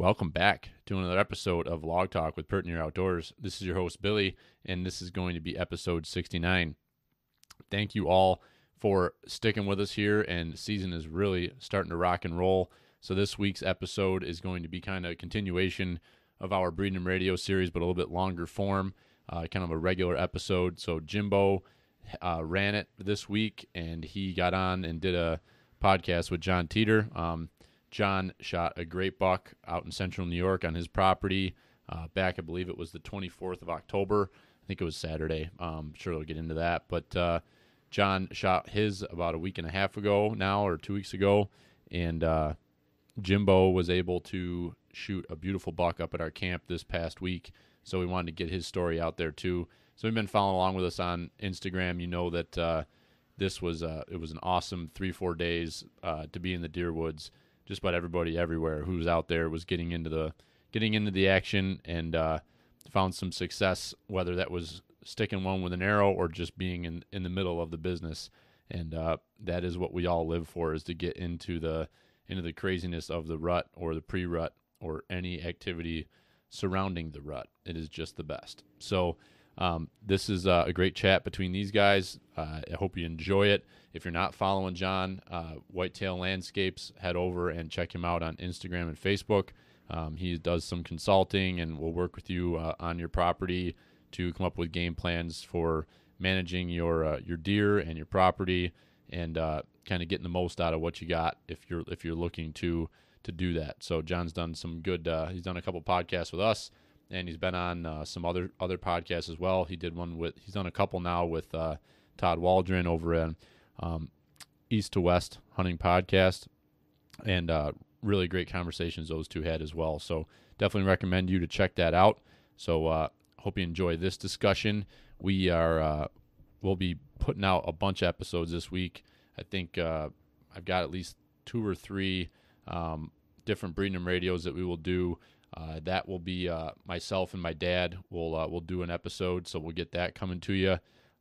Welcome back to another episode of Log Talk with Pertnear Outdoors. This is your host, Billy, and this is going to be episode 69. Thank you all for sticking with us here, and season is really starting to rock and roll. So, this week's episode is going to be kind of a continuation of our Breeding Radio series, but a little bit longer form, uh, kind of a regular episode. So, Jimbo uh, ran it this week, and he got on and did a podcast with Jon Teater. Um, Jon shot a great buck out in central New York on his property uh, back, I believe it was the 24th of October. I think it was Saturday. Um, sure, we'll get into that. But uh, Jon shot his about a week and a half ago now, or two weeks ago. And uh, Jimbo was able to shoot a beautiful buck up at our camp this past week. So we wanted to get his story out there too. So we've been following along with us on Instagram. You know that uh, this was uh, it was an awesome three four days uh, to be in the deer woods just about everybody everywhere who's out there was getting into the getting into the action and uh, found some success, whether that was sticking one with an arrow or just being in in the middle of the business. And uh, that is what we all live for: is to get into the into the craziness of the rut or the pre-rut or any activity surrounding the rut. It is just the best. So. Um, this is uh, a great chat between these guys. Uh, I hope you enjoy it. If you're not following Jon, uh, Whitetail Landscapes, head over and check him out on Instagram and Facebook. Um, he does some consulting and will work with you uh, on your property to come up with game plans for managing your uh, your deer and your property and uh, kind of getting the most out of what you got if you're if you're looking to to do that. So Jon's done some good. he's done a couple podcasts with us and he's been on uh, some other other podcasts as well. He did one with he's done a couple now with uh, Todd Waldron over at um, East to West Hunting Podcast, and uh, really great conversations those two had as well. So definitely recommend you to check that out. So uh, hope you enjoy this discussion. We are uh, we'll be putting out a bunch of episodes this week. I think uh, I've got at least two or three um, different breeding radios that we will do. Uh, that will be uh, myself and my dad. We'll uh, we'll do an episode, so we'll get that coming to you.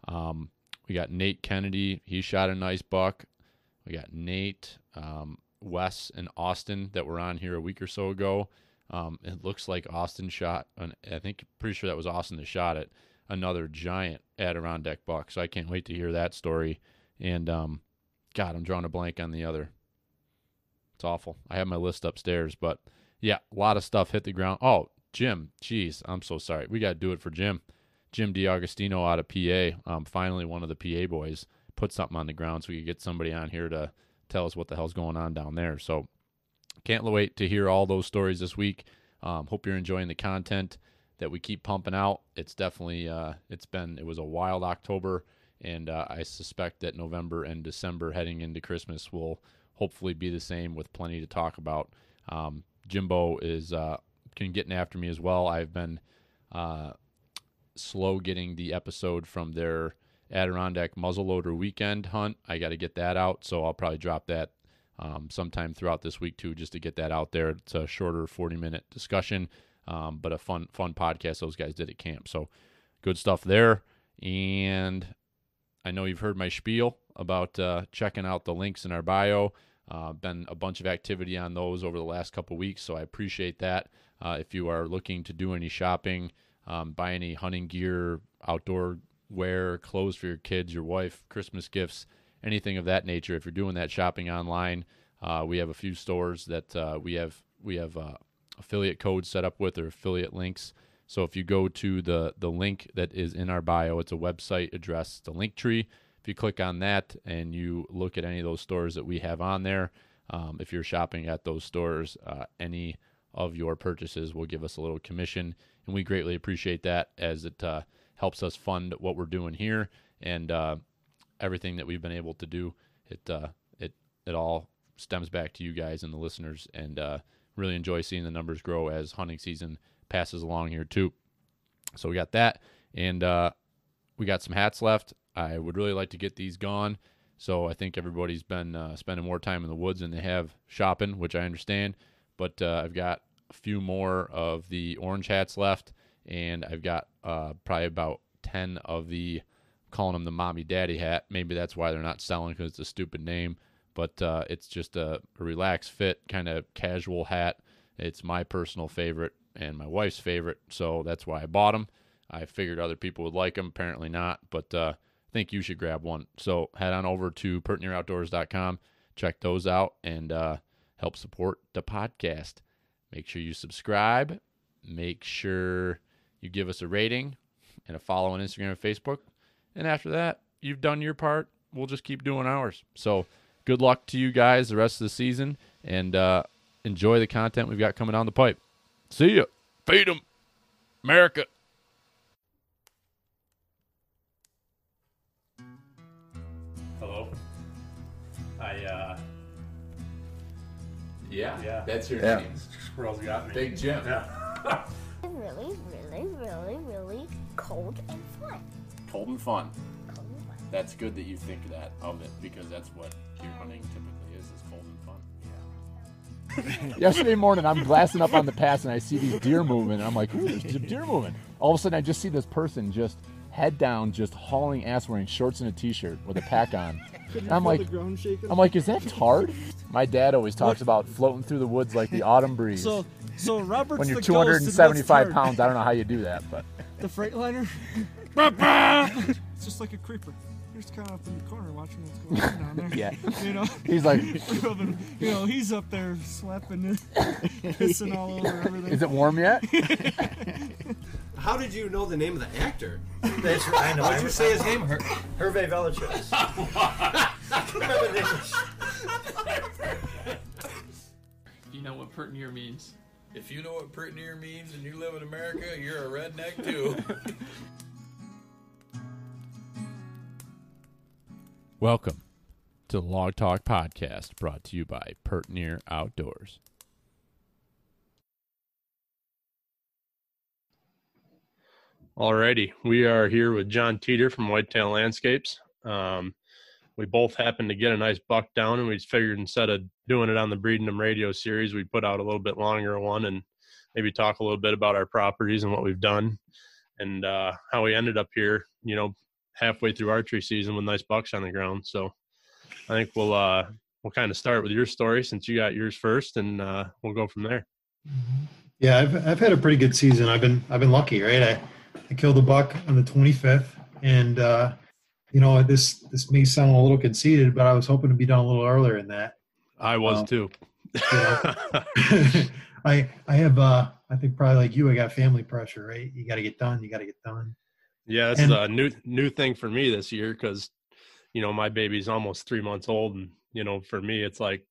Um, we got Nate Kennedy. He shot a nice buck. We got Nate, um, Wes, and Austin that were on here a week or so ago. Um, it looks like Austin shot. An, I think pretty sure that was Austin that shot it. Another giant Adirondack buck. So I can't wait to hear that story. And um, God, I'm drawing a blank on the other. It's awful. I have my list upstairs, but yeah, a lot of stuff hit the ground. Oh, Jim, jeez, I'm so sorry. We got to do it for Jim. Jim DiAugustino out of PA. Um, finally, one of the PA boys put something on the ground so we could get somebody on here to tell us what the hell's going on down there. So, can't wait to hear all those stories this week. Um, hope you're enjoying the content that we keep pumping out. It's definitely uh, it's been it was a wild October, and uh, I suspect that November and December heading into Christmas will hopefully be the same with plenty to talk about. Um, Jimbo is uh, can getting after me as well. I've been uh, slow getting the episode from their Adirondack muzzleloader weekend hunt. I got to get that out, so I'll probably drop that um, sometime throughout this week too, just to get that out there. It's a shorter, forty minute discussion, um, but a fun fun podcast those guys did at camp. So good stuff there. And I know you've heard my spiel about uh, checking out the links in our bio. Uh, been a bunch of activity on those over the last couple weeks, so I appreciate that. Uh, if you are looking to do any shopping, um, buy any hunting gear, outdoor wear, clothes for your kids, your wife, Christmas gifts, anything of that nature, if you're doing that shopping online, uh, we have a few stores that uh, we have we have uh, affiliate codes set up with or affiliate links. So if you go to the the link that is in our bio, it's a website address, the link tree you click on that and you look at any of those stores that we have on there, um, if you're shopping at those stores, uh, any of your purchases will give us a little commission, and we greatly appreciate that as it uh, helps us fund what we're doing here and uh, everything that we've been able to do. It uh, it it all stems back to you guys and the listeners, and uh, really enjoy seeing the numbers grow as hunting season passes along here too. So we got that, and uh, we got some hats left. I would really like to get these gone. So I think everybody's been uh, spending more time in the woods than they have shopping, which I understand. But uh, I've got a few more of the orange hats left, and I've got uh, probably about 10 of the, calling them the mommy daddy hat. Maybe that's why they're not selling because it's a stupid name. But uh, it's just a, relaxed fit, kind of casual hat. It's my personal favorite and my wife's favorite, so that's why I bought them. I figured other people would like them, apparently not, but uh, think you should grab one. So head on over to pertnearoutdoors.com, check those out, and uh, help support the podcast. Make sure you subscribe. Make sure you give us a rating and a follow on Instagram and Facebook. And after that, you've done your part. We'll just keep doing ours. So good luck to you guys the rest of the season and uh, enjoy the content we've got coming down the pipe. See ya. Feed 'em. America. Yeah, Yeah. that's your Yeah. name. squirrels got me. Big Jim. Yeah. really, really, really, really cold and fun. Cold and fun. Cold and fun. That's good that you think that of it because that's what deer hunting typically is, is cold and fun. Yesterday morning, I'm glassing up on the pass and I see these deer moving. And I'm like, ooh, there's some deer moving. All of a sudden, I just see this person just head down, just hauling ass wearing shorts and a t shirt with a pack on. I'm like, I'm like, is that Tard? My dad always talks about floating through the woods like the autumn breeze. So, so Robert's when you're the ghost and that's 275 Tard. pounds, I don't know how you do that, but The Freightliner. it's just like a creeper. You're just kind of up in the corner watching what's going on down there. yeah. You know, He's like, Rubbing- you know, he's up there slapping, pissing all over everything. is it warm yet? How did you know the name of the actor? That's, I know. Why'd I- you say his name? Her, Hervé Villechaize. Remember this? You know what Pertnear means. If you know what Prettier means and you live in America, you're a redneck too. Welcome to the Log Talk Podcast, brought to you by Pertnear Outdoors. Alrighty, we are here with Jon Teater from Whitetail Landscapes. Um, we both happened to get a nice buck down, and we figured instead of doing it on the Breeding Them Radio series, we'd put out a little bit longer one and maybe talk a little bit about our properties and what we've done and uh, how we ended up here. You know, halfway through archery season with nice bucks on the ground. So I think we'll uh, we'll kind of start with your story since you got yours first, and uh, we'll go from there. Yeah, I've I've had a pretty good season. I've been I've been lucky, right? I, I killed a buck on the 25th, and uh, you know this this may sound a little conceited, but I was hoping to be done a little earlier than that. I was Um, too. I I have uh I think probably like you, I got family pressure, right? You got to get done. You got to get done. Yeah, it's And- a new new thing for me this year because, you know, my baby's almost three months old, and you know, for me, it's like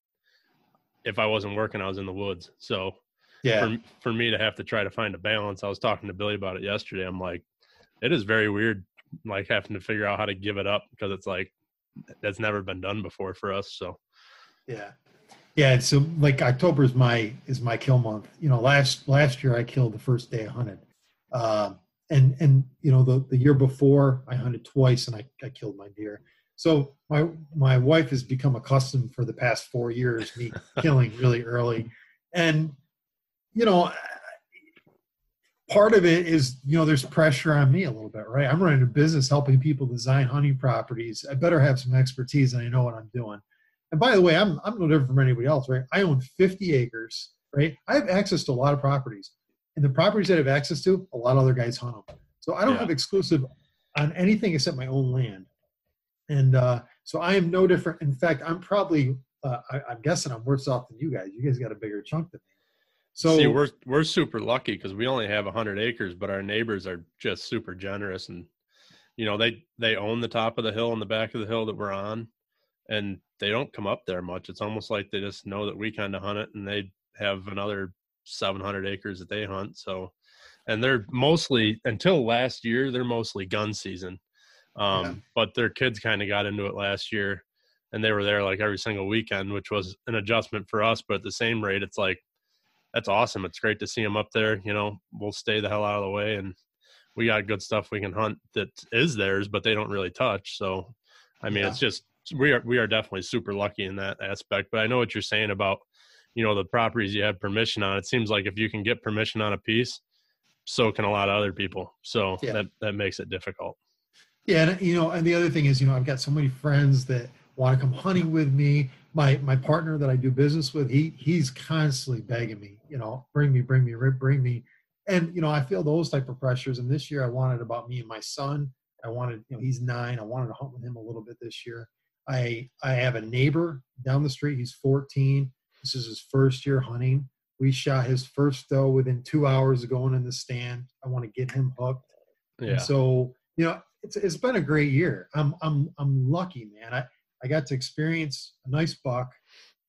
if I wasn't working, I was in the woods. So Yeah, for for me to have to try to find a balance, I was talking to Billy about it yesterday. I'm like, it is very weird, like having to figure out how to give it up because it's like that's never been done before for us. So yeah, yeah. and So like October is my is my kill month. You know, last last year I killed the first day I hunted, um, and and you know the the year before I hunted twice and I, I killed my deer. So my my wife has become accustomed for the past four years me killing really early, and you know part of it is you know there's pressure on me a little bit right? I'm running a business helping people design hunting properties. I better have some expertise and i know what i'm doing. And by the way i'm, I'm no different from anybody else right? I own 50 acres right? I have access to a lot of properties. And the properties that i have access to a lot of other guys hunt them so i don't Yeah. have exclusive on anything except my own land. And uh, so i am no different. In fact i'm probably uh, I, i'm guessing i'm worse off than you guys. You guys got a bigger chunk than me so see, we're we're super lucky because we only have hundred acres, but our neighbors are just super generous, and you know they they own the top of the hill and the back of the hill that we're on, and they don't come up there much. It's almost like they just know that we kind of hunt it, and they have another seven hundred acres that they hunt. So, and they're mostly until last year they're mostly gun season, um, Yeah. but their kids kind of got into it last year, and they were there like every single weekend, which was an adjustment for us. But at the same rate, it's like that's awesome. It's great to see them up there. You know, we'll stay the hell out of the way, and we got good stuff we can hunt that is theirs, but they don't really touch. So, I mean, Yeah. it's just we are we are definitely super lucky in that aspect. But I know what you're saying about you know the properties you have permission on. It seems like if you can get permission on a piece, so can a lot of other people. So Yeah. that that makes it difficult. Yeah, and you know, and the other thing is, you know, I've got so many friends that want to come hunting with me. My my partner that I do business with, he he's constantly begging me, you know, bring me, bring me, bring me, and you know, I feel those type of pressures. And this year, I wanted about me and my son. I wanted, you know, he's nine. I wanted to hunt with him a little bit this year. I I have a neighbor down the street. He's 14. This is his first year hunting. We shot his first doe within two hours of going in the stand. I want to get him hooked. Yeah. And so you know, it's it's been a great year. I'm I'm I'm lucky, man. I I got to experience a nice buck,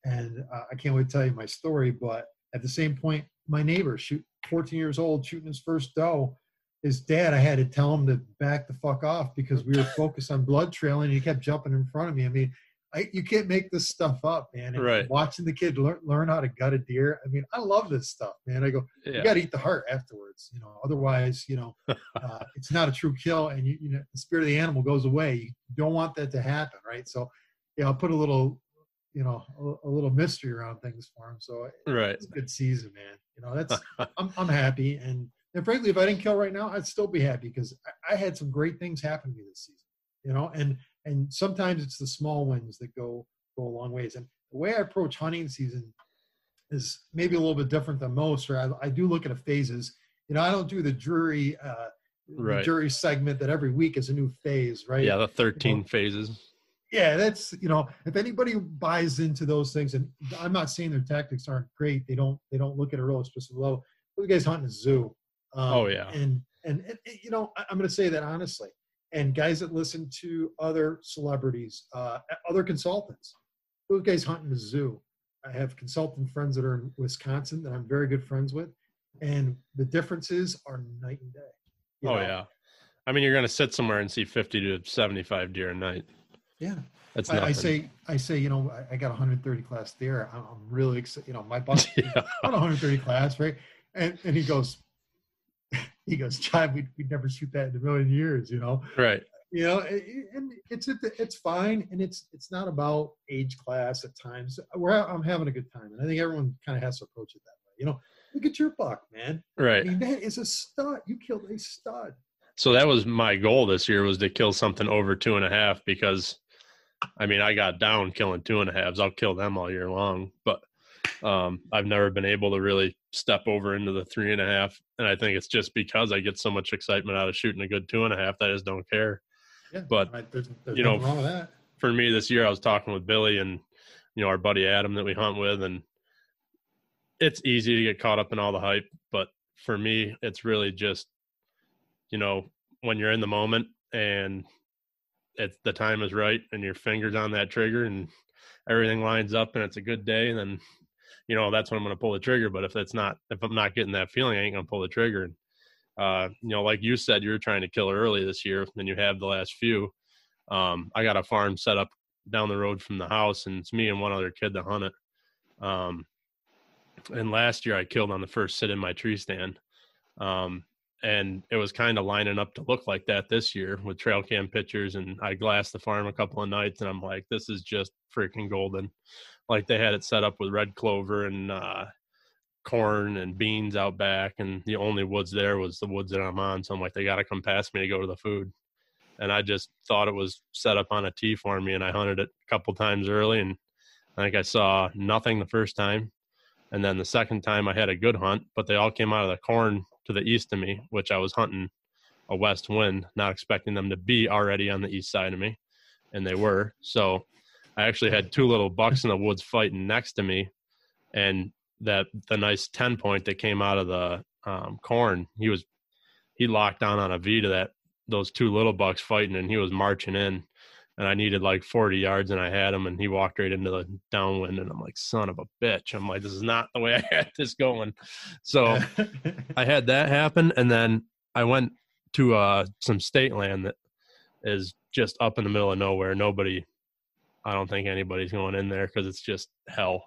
and uh, I can't wait to tell you my story. But at the same point, my neighbor, shoot, 14 years old, shooting his first doe. His dad, I had to tell him to back the fuck off because we were focused on blood trailing. And he kept jumping in front of me. I mean, I, you can't make this stuff up, man. And Right. Watching the kid learn, learn how to gut a deer. I mean, I love this stuff, man. I go, Yeah. you got to eat the heart afterwards, you know. Otherwise, you know, uh, it's not a true kill, and you, you know, the spirit of the animal goes away. You don't want that to happen, right? So, yeah, I'll put a little, you know, a, a little mystery around things for him. So, Right. it's a good season, man. You know, that's I'm I'm happy, and and frankly, if I didn't kill right now, I'd still be happy because I, I had some great things happen to me this season. You know, and and sometimes it's the small wins that go go a long ways. And the way I approach hunting season is maybe a little bit different than most. Or I, I do look at a phases. You know, I don't do the Drury uh, Right. Drury segment that every week is a new phase, right? Yeah, the 13 phases. Yeah that's you know if anybody buys into those things and i'm not saying their tactics aren't great they don't they don't look at a real specific level those guys hunting a zoo um, Oh, yeah. and, and and you know I- i'm going to say that honestly and guys that listen to other celebrities uh other consultants those guys hunting a zoo i have consultant friends that are in wisconsin that i'm very good friends with and the differences are night and day Oh know? yeah. I mean, you're going to sit somewhere and see 50 to 75 deer a night. Yeah. That's I, I say, I say, you know, I, I got 130 class there. I'm, I'm really excited. You know, my boss Yeah. on 130 class, right? And and he goes, he goes, Jon, we'd, we'd never shoot that in a million years, you know. Right. You know, and it's it's fine, and it's it's not about age class at times. We're I'm having a good time, and I think everyone kind of has to approach it that way. You know, look at your buck, man. Right. I mean, that is a stud. You killed a stud. So that was my goal this year was to kill something over two and a half because I mean I got down killing two and a halves. I'll kill them all year long. But um I've never been able to really step over into the three and a half. And I think it's just because I get so much excitement out of shooting a good two and a half that I just don't care. Yeah, But right, there's, there's you know, wrong with that. for me this year I was talking with Billy and you know our buddy Adam that we hunt with and it's easy to get caught up in all the hype but for me it's really just you know when you're in the moment and it's the time is right and your fingers on that trigger and everything lines up and it's a good day then you know that's when I'm going to pull the trigger but if it's not if I'm not getting that feeling I ain't going to pull the trigger and uh you know like you said you were trying to kill early this year than you have the last few um, I got a farm set up down the road from the house, and it's me and one other kid that hunt it. Um, and last year I killed on the first sit in my tree stand. Um, and it was kind of lining up to look like that this year with trail cam pictures. And I glassed the farm a couple of nights, and I'm like, this is just freaking golden. Like they had it set up with red clover and uh, corn and beans out back, and the only woods there was the woods that I'm on. So I'm like, they got to come past me to go to the food and I just thought it was set up on a tee for me, and I hunted it a couple times early, and I think I saw nothing the first time, and then the second time I had a good hunt, but they all came out of the corn to the east of me, which I was hunting a west wind, not expecting them to be already on the east side of me, and they were. So I actually had two little bucks in the woods fighting next to me, and that the nice ten point that came out of the um, corn, he was he locked down on a V to that those two little bucks fighting and he was marching in and I needed like 40 yards and I had him and he walked right into the downwind and I'm like son of a bitch. I'm like this is not the way I had this going. So I had that happen and then I went to uh some state land that is just up in the middle of nowhere. Nobody I don't think anybody's going in there because it's just hell.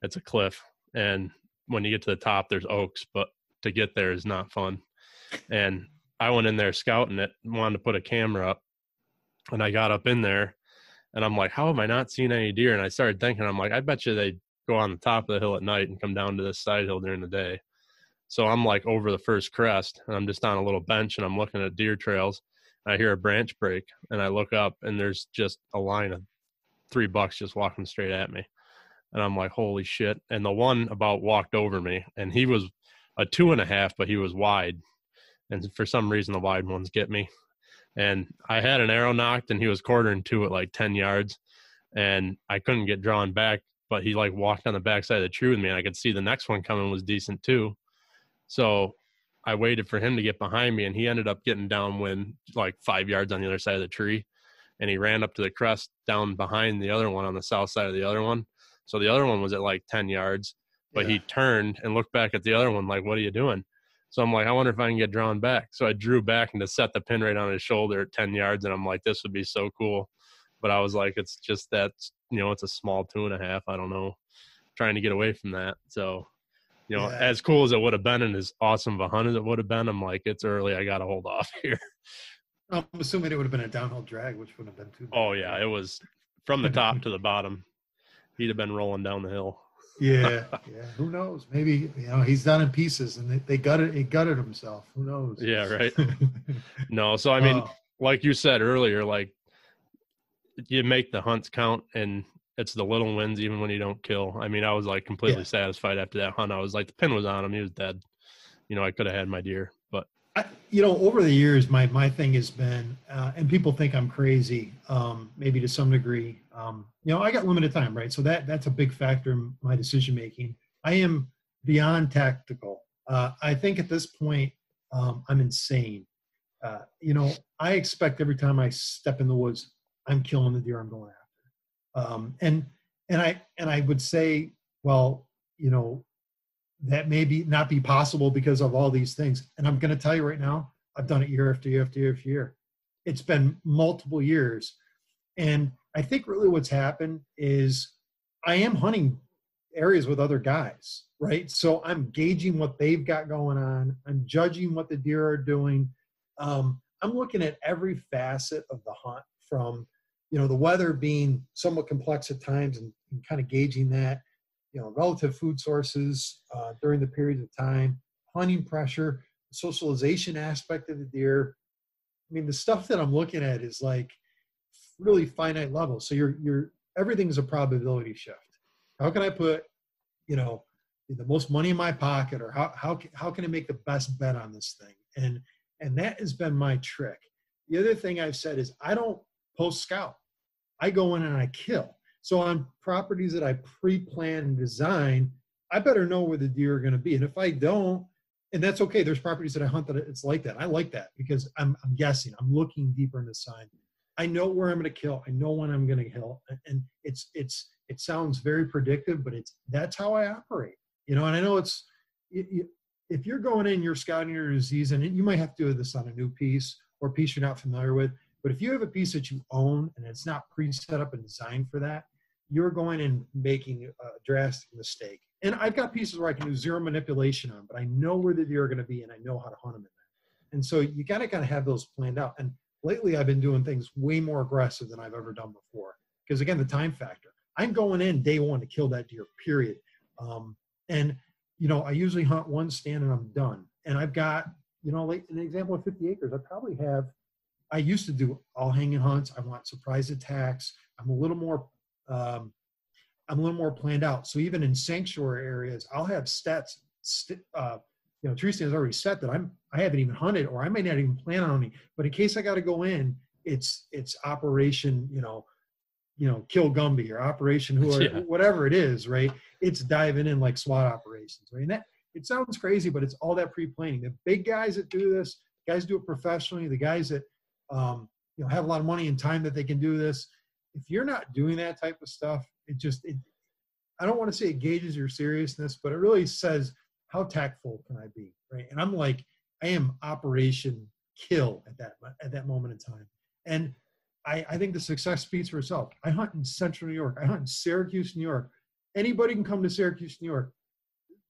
It's a cliff and when you get to the top there's oaks but to get there is not fun. And I went in there scouting it, wanted to put a camera up, and I got up in there, and I'm like, how have I not seen any deer? And I started thinking, I'm like, I bet you they go on the top of the hill at night and come down to this side hill during the day. So I'm like over the first crest, and I'm just on a little bench, and I'm looking at deer trails. I hear a branch break, and I look up, and there's just a line of three bucks just walking straight at me, and I'm like, holy shit! And the one about walked over me, and he was a two and a half, but he was wide, and for some reason the wide ones get me. And I had an arrow nocked, and he was quartering to at like ten yards, and I couldn't get drawn back. But he like walked on the backside of the tree with me, and I could see the next one coming was decent too. So I waited for him to get behind me, and he ended up getting downwind like five yards on the other side of the tree, and he ran up to the crest down behind the other one on the south side of the other one. So the other one was at like ten yards, but he turned and looked back at the other one like, "What are you doing?" So I'm like, I wonder if I can get drawn back. So I drew back and to set the pin right on his shoulder at 10 yards. And I'm like, this would be so cool. But I was like, it's just that, you know, it's a small two and a half. I don't know, trying to get away from that. So, you know, Yeah. as cool as it would have been and as awesome of a hunt as it would have been, I'm like, it's early. I got to hold off here. I'm assuming it would have been a downhill drag, which wouldn't have been too. bad. Oh, yeah. It was from the top to the bottom. He'd have been rolling down the hill. Yeah, yeah. Who knows? Maybe you know he's done in pieces, and they, they gutted he gutted himself. Who knows? Yeah, right. No, so I mean, Oh. like you said earlier, like you make the hunts count and it's the little wins even when you don't kill. I mean, I was like completely Yeah. satisfied after that hunt. I was like the pin was on him, he was dead. You know, I could have had my deer, I, you know, over the years, my my thing has been, uh, and people think I'm crazy, um, maybe to some degree. Um, you know, I got limited time, right? So that that's a big factor in my decision making. I am beyond tactical. Uh, I think at this point, um, I'm insane. Uh, you know, I expect every time I step in the woods, I'm killing the deer I'm going after. Um, and and I and I would say, well, you know, that may be not be possible because of all these things. And I'm going to tell you right now, I've done it year after year after year after year. It's been multiple years. And I think really what's happened is I am hunting areas with other guys, right? So I'm gauging what they've got going on. I'm judging what the deer are doing. Um, I'm looking at every facet of the hunt from, you know, the weather being somewhat complex at times and, and kind of gauging that you know, relative food sources uh, during the periods of time, hunting pressure, socialization aspect of the deer. I mean, the stuff that I'm looking at is like really finite level. So you're you're everything's a probability shift. How can I put, you know, the most money in my pocket, or how how how can I make the best bet on this thing? And and that has been my trick. The other thing I've said is I don't post scout. I go in and I kill. So on properties that I pre-plan and design, I better know where the deer are going to be. And if I don't, and that's okay. There's properties that I hunt that it's like that. I like that because I'm, I'm guessing. I'm looking deeper in the sign. I know where I'm going to kill. I know when I'm going to kill, and- it's it's it sounds very predictive, but it's that's how I operate. You know, and I know it's you, you, if you're going in, you're scouting your disease, and you might have to do this on a new piece or piece you're not familiar with. But if you have a piece that you own and it's not pre-set up and designed for that, you're going and making a drastic mistake. And I've got pieces where I can do zero manipulation on, but I know where the deer are going to be and I know how to hunt them in. And so you got to kind of have those planned out. And lately, I've been doing things way more aggressive than I've ever done before. Because again, the time factor. I'm going in day one to kill that deer. Period. Um, and you know, I usually hunt one stand and I'm done. And I've got, you know, like an example of 50 acres. I probably have. I used to do all hanging hunts. I want surprise attacks. I'm a little more um, I'm a little more planned out. So even in sanctuary areas, I'll have stats, st- uh, you know, tree stands already set that I'm I haven't even hunted or I may not even plan on hunting. But in case I got to go in, it's it's operation, you know, you know, kill Gumby or operation who or Yeah. whatever it is, right? It's diving in like SWAT operations, right? And that it sounds crazy, but it's all that pre-planning. The big guys that do this, guys do it professionally. The guys that um, you know have a lot of money and time that they can do this. If you're not doing that type of stuff, it just it, I don't want to say it gauges your seriousness, but it really says how tactful can I be, right? And I'm like, I am operation kill at that at that moment in time, and I, I think the success speaks for itself. I hunt in Central New York. I hunt in Syracuse, New York. Anybody can come to Syracuse, New York.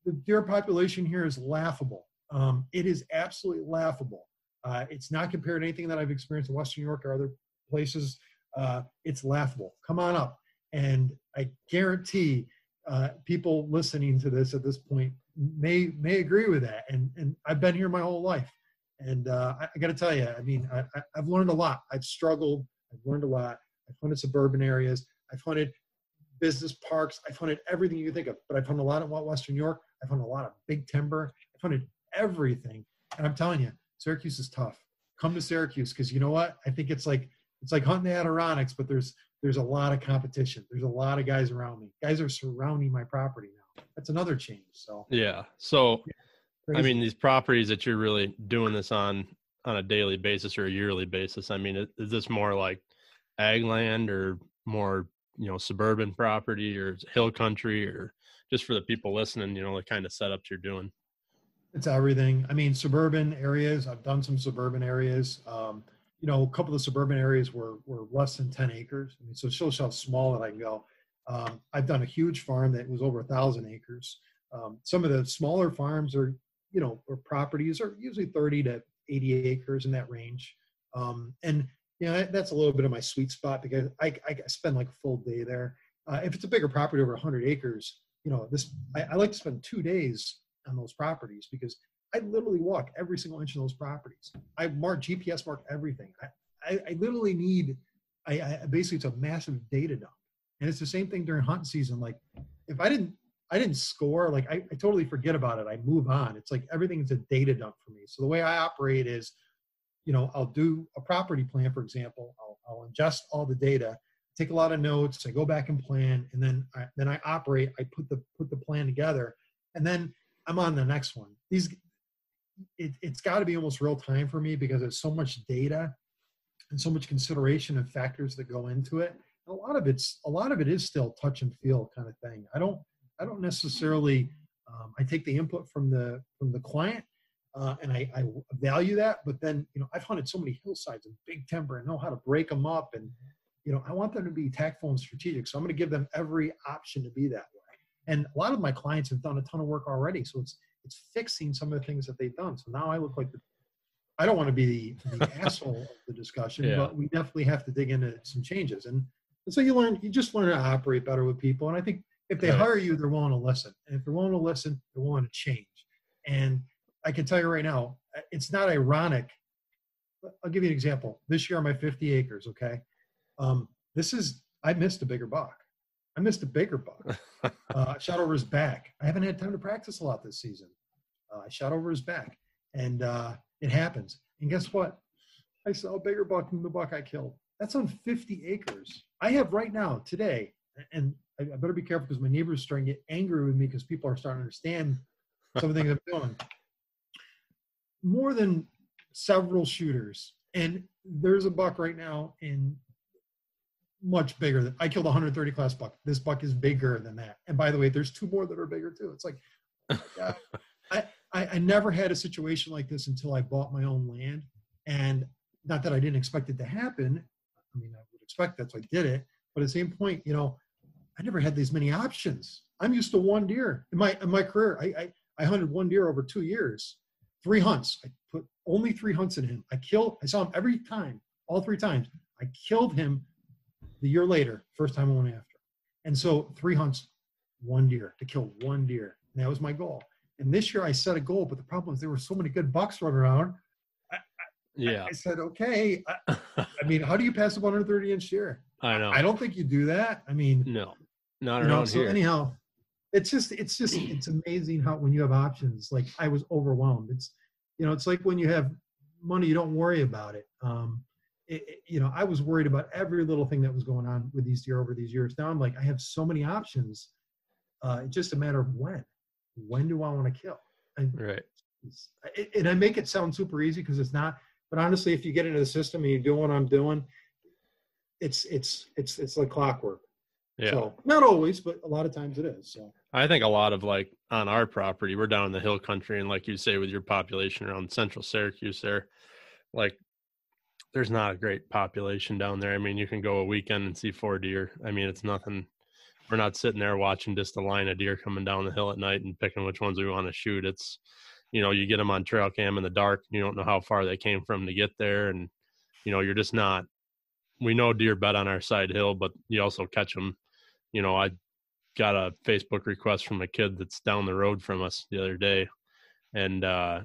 The deer population here is laughable. Um, it is absolutely laughable. Uh, it's not compared to anything that I've experienced in Western New York or other places. Uh, it's laughable. Come on up. And I guarantee uh, people listening to this at this point may may agree with that. And and I've been here my whole life, and uh, I, I got to tell you, I mean, I, I- I've learned a lot. I've struggled. I've learned a lot. I've hunted suburban areas. I've hunted business parks. I've hunted everything you can think of. But I've hunted a lot of Western New York. I've hunted a lot of big timber. I've hunted everything. And I'm telling you, Syracuse is tough. Come to Syracuse because you know what? I think it's like it's like hunting the Adirondacks, but there's there's a lot of competition. There's a lot of guys around me. Guys are surrounding my property now. That's another change. So Yeah. So, I mean, these properties that you're really doing this on on a daily basis or a yearly basis. I mean, is is this more like ag land or more you know suburban property or hill country or just for the people listening, you know, the kind of setups you're doing? It's everything. I mean, suburban areas. I've done some suburban areas. Um, you know, a couple of the suburban areas were were less than ten acres. I mean, so it shows how small that I can go. Um, I've done a huge farm that was over a thousand acres. Um, some of the smaller farms are, you know, or properties are usually thirty to eighty acres in that range. Um, and you know, that- that's a little bit of my sweet spot because I, I spend like a full day there. Uh, if it's a bigger property over 100 acres, you know, this I, I like to spend two days on those properties because I literally walk every single inch of those properties. I mark GPS mark everything. I, I, I literally need. I, I basically it's a massive data dump, and it's the same thing during hunting season. Like if I didn't I didn't score, like I, I totally forget about it. I move on. It's like everything's a data dump for me. So the way I operate is, you know, I'll do a property plan, for example. I'll, I'll ingest all the data, take a lot of notes. I go back and plan, and then I, then I operate. I put the put the plan together, and then I'm on the next one. These it, it's got to be almost real time for me because there's so much data and so much consideration and factors that go into it. A lot of it's a lot of it is still touch and feel kind of thing. I don't I don't necessarily um, I take the input from the from the client uh, and I, I value that. But then you know I've hunted so many hillsides and big timber and know how to break them up and you know I want them to be tactful and strategic. So I'm going to give them every option to be that way. And a lot of my clients have done a ton of work already. So it's it's fixing some of the things that they've done. So now I look like the I don't want to be the, the asshole of the discussion, Yeah. but we definitely have to dig into some changes. And, and so you learn, you just learn how to operate better with people. And I think if they Right. hire you, they're willing to listen. And if they're willing to listen, they're willing to change. And I can tell you right now, it's not ironic. I'll give you an example. This year on my 50 acres, okay, um, this is I missed a bigger buck. I missed a bigger buck. uh, I shot over his back. I haven't had time to practice a lot this season. Uh, I shot over his back, and uh, it happens. And guess what? I saw a bigger buck than the buck I killed. That's on 50 acres. I have right now today, and I, I better be careful because my neighbors are starting to get angry with me because people are starting to understand some of the things I'm doing. More than several shooters, and there's a buck right now in much bigger than I killed a 130 class buck. This buck is bigger than that. And by the way, there's two more that are bigger too. It's like, oh yeah, I, I, I never had a situation like this until I bought my own land. And not that I didn't expect it to happen. I mean, I would expect that's why I did it. But at the same point, you know, I never had these many options. I'm used to one deer in my in my career. I I, I hunted one deer over two years, three hunts. I put only three hunts in him. I killed. I saw him every time, all three times. I killed him the year later, first time I went after. And so three hunts, one deer to kill one deer. And that was my goal. And this year I set a goal, but the problem is there were so many good bucks running around. Yeah, I said, okay. I, I mean, how do you pass a 130 inch deer? I know. I don't think you do that. I mean, No, not you know, around so here. anyhow, it's just it's just it's amazing how when you have options. Like I was overwhelmed. It's you know, it's like when you have money, you don't worry about it. Um, it, you know, I was worried about every little thing that was going on with these deer over these years. Now I'm like, I have so many options. Uh, it's just a matter of when. When do I want to kill? And, right. it- and I make it sound super easy because it's not. But honestly, if you get into the system and you do what I'm doing, it's it's it's it's like clockwork. Yeah. So not always, but a lot of times it is. So I think a lot of like on our property, we're down in the hill country, and like you say, with your population around central Syracuse, there, like, there's not a great population down there. I mean, you can go a weekend and see four deer. I mean, it's nothing. We're not sitting there watching just a line of deer coming down the hill at night and picking which ones we want to shoot. It's, you know, you get them on trail cam in the dark. You don't know how far they came from to get there, and you know, you're just not. We know deer bed on our side hill, but you also catch them. You know, I got a Facebook request from a kid that's down the road from us the other day. And uh,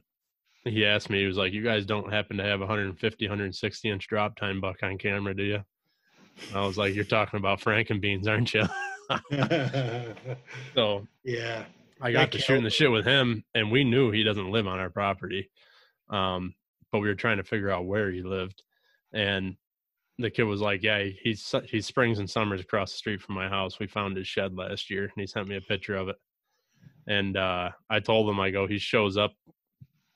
he asked me, he was like, You guys don't happen to have 150, 160 inch drop time buck on camera, do you? I was like, "You're talking about Frankenbeans, aren't you?" so yeah, I got to shooting the shit with him, and we knew he doesn't live on our property, um, but we were trying to figure out where he lived, and the kid was like, "Yeah, he's he's springs and summers across the street from my house. We found his shed last year, and he sent me a picture of it." And uh, I told him, I go, he shows up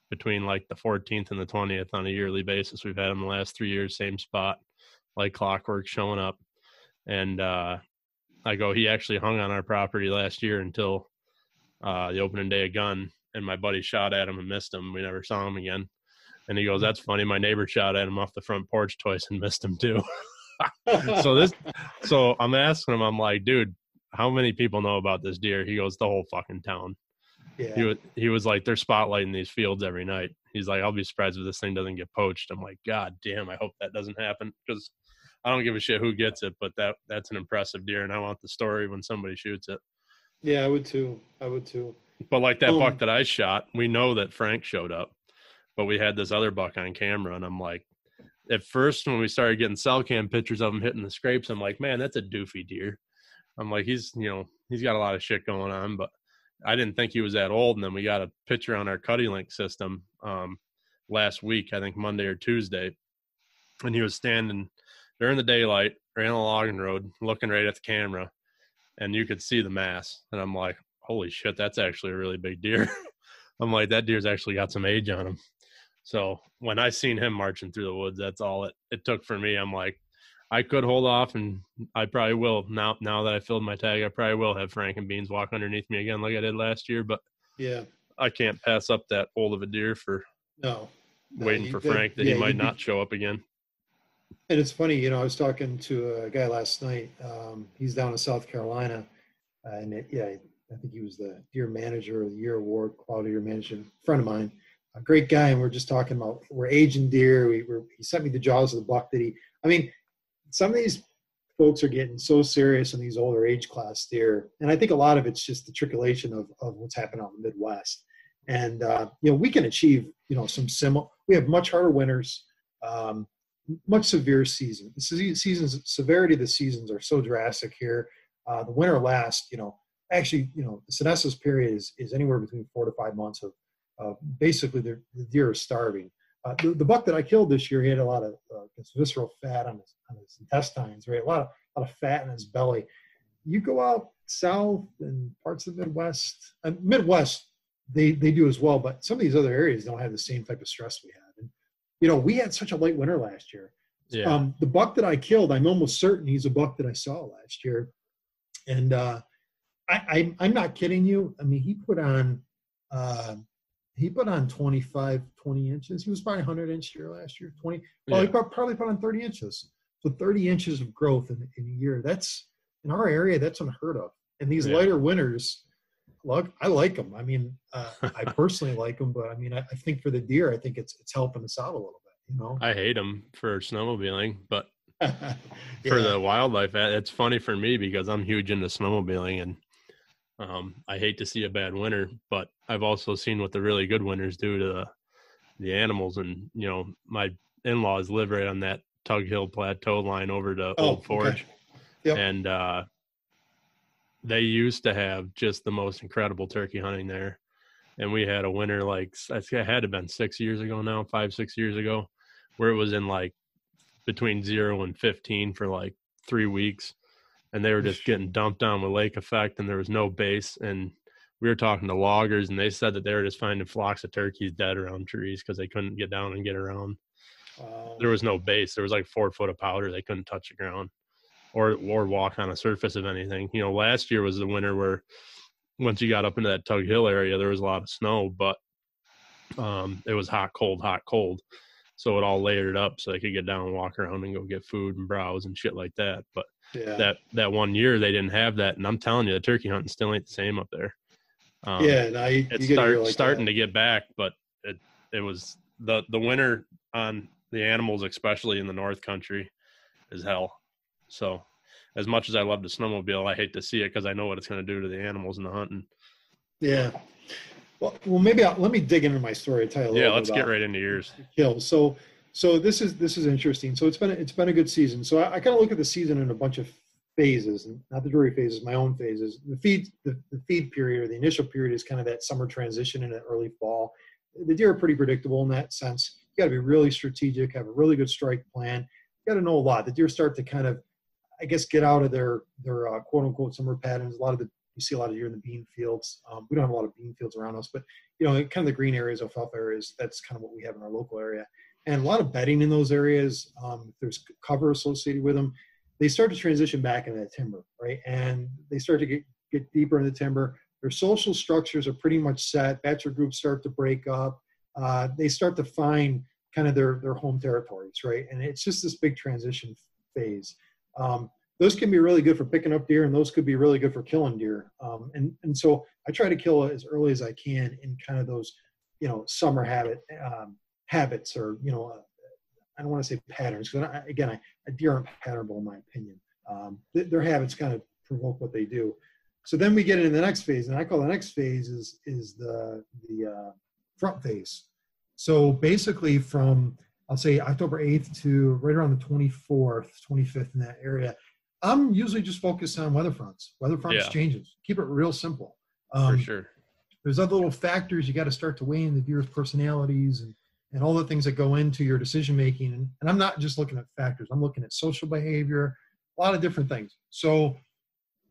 between like the 14th and the 20th on a yearly basis. We've had him the last three years, same spot, like clockwork, showing up. And uh, I go, he actually hung on our property last year until uh, the opening day of gun, and my buddy shot at him and missed him. We never saw him again. And he goes, "That's funny. My neighbor shot at him off the front porch twice and missed him too." so this, so I'm asking him, I'm like, dude, how many people know about this deer? He goes, the whole fucking town. Yeah. He was, he was like, they're spotlighting these fields every night. He's like, I'll be surprised if this thing doesn't get poached. I'm like, God damn, I hope that doesn't happen because I don't give a shit who gets it, but that that's an impressive deer, and I want the story when somebody shoots it. Yeah, I would too. I would too. But like that Um, buck that I shot, we know that Frank showed up, but we had this other buck on camera, and I'm like, at first when we started getting cell cam pictures of him hitting the scrapes, I'm like, man, that's a doofy deer. I'm like, he's you know he's got a lot of shit going on, but I didn't think he was that old. And then we got a picture on our CuddeLink system um, last week, I think Monday or Tuesday, and he was standing during the daylight, on the logging road, looking right at the camera, and you could see the mass. And I'm like, holy shit, that's actually a really big deer. I'm like, that deer's actually got some age on him. So when I seen him marching through the woods, that's all it, it took for me. I'm like, I could hold off, and I probably will now. Now that I filled my tag, I probably will have Frank and Beans walk underneath me again, like I did last year. But Yeah. I can't pass up that old of a deer for No. No, waiting for Frank that yeah, he might be- not show up again. And it's funny, you know, I was talking to a guy last night. Um, he's down in South Carolina, uh, and it, yeah, I think he was the Deer Manager of the Year award, Quality Deer Manager. Friend of mine, a great guy, and we're just talking about we're aging deer. We were he sent me the jaws of the buck that he. I mean, some of these folks are getting so serious in these older age class deer, and I think a lot of it's just the trickulation of of what's happening out in the Midwest. And uh, you know, we can achieve you know some similar. We have much harder winters. Um, much severe season. The seasons severity of the seasons are so drastic here. Uh, the winter lasts, you know, actually, you know, the senescence period is, is anywhere between four to five months of uh, basically the, deer are starving. Uh, the, the buck that I killed this year, he had a lot of uh, visceral fat on his, on his intestines, right? A lot of, a lot of fat in his belly. You go out south and parts of the Midwest, uh, Midwest, they, they do as well, but some of these other areas don't have the same type of stress we have. And, you know, we had such a light winter last year. Yeah. Um, the buck that I killed, I'm almost certain he's a buck that I saw last year. And uh, I, I, I'm not kidding you. I mean, he put on, uh, he put on 25, 20 inches. He was probably 100 inch deer last year. 20. Well, he Yeah. prob- probably put on 30 inches. So 30 inches of growth in, in a year. That's in our area. That's unheard of. And these Yeah. lighter winters, look, I like them. I mean, uh, I personally like them, but I mean, I, I think for the deer, I think it's it's helping us out a little bit. You know. I hate them for snowmobiling, but for the wildlife, uh, it's funny for me because I'm huge into snowmobiling and um, I hate to see a bad winter, but I've also seen what the really good winters do to the, the animals. And, you know, my in laws live right on that Tug Hill Plateau line over to Oh, Old okay. Forge. Yep. And uh, they used to have just the most incredible turkey hunting there. And we had a winter like I think it had to have been six years ago now, five, six years ago, where it was in like between zero and 15 for like three weeks. And they were just getting dumped on with lake effect and there was no base. And we were talking to loggers and they said that they were just finding flocks of turkeys dead around trees because they couldn't get down and get around. Wow. There was no base. There was like four foot of powder. They couldn't touch the ground or or walk on a surface of anything. You know, last year was the winter where once you got up into that Tug Hill area, there was a lot of snow, but um, it was hot, cold, hot, cold. So it all layered up so they could get down and walk around and go get food and browse and shit like that. But Yeah. that that one year they didn't have that, and I'm telling you, the turkey hunting still ain't the same up there. Um, yeah, I you it's a start, like starting that. to get back, but it it was the the winter on the animals, especially in the North Country, is hell. So, as much as I love the snowmobile, I hate to see it because I know what it's going to do to the animals and the hunting. Yeah. Well, well, maybe I'll, let me dig into my story. and Tell you a little Yeah, let's get right into yours. kills. So, so this is this is interesting. So it's been it's been a good season. So I, I kind of look at the season in a bunch of phases, and not the Drury phases, my own phases. The feed the, the feed period or the initial period is kind of that summer transition and early fall. The deer are pretty predictable in that sense. You got to be really strategic, have a really good strike plan. You got to know a lot. The deer start to kind of, I guess, get out of their their uh, quote unquote summer patterns. A lot of the you see a lot of deer in the bean fields. Um, we don't have a lot of bean fields around us, but you know, kind of the green areas, alfalfa areas. That's kind of what we have in our local area, and a lot of bedding in those areas. Um, there's cover associated with them. They start to transition back into that timber, right? And they start to get get deeper in the timber. Their social structures are pretty much set. Bachelor groups start to break up. Uh, they start to find kind of their their home territories, right? And it's just this big transition phase. Um, those can be really good for picking up deer and those could be really good for killing deer um, and and so i try to kill as early as i can in kind of those you know summer habit um, habits or you know uh, i don't want to say patterns because again I, deer aren't patternable in my opinion um, th- their habits kind of provoke what they do so then we get into the next phase and i call the next phase is is the the uh, front phase so basically from I'll say October 8th to right around the 24th, 25th in that area. I'm usually just focused on weather fronts. Weather fronts Yeah. changes. Keep it real simple. Um, for sure. There's other little factors you got to start to weigh in the deer's personalities and and all the things that go into your decision making. And, and I'm not just looking at factors. I'm looking at social behavior, a lot of different things. So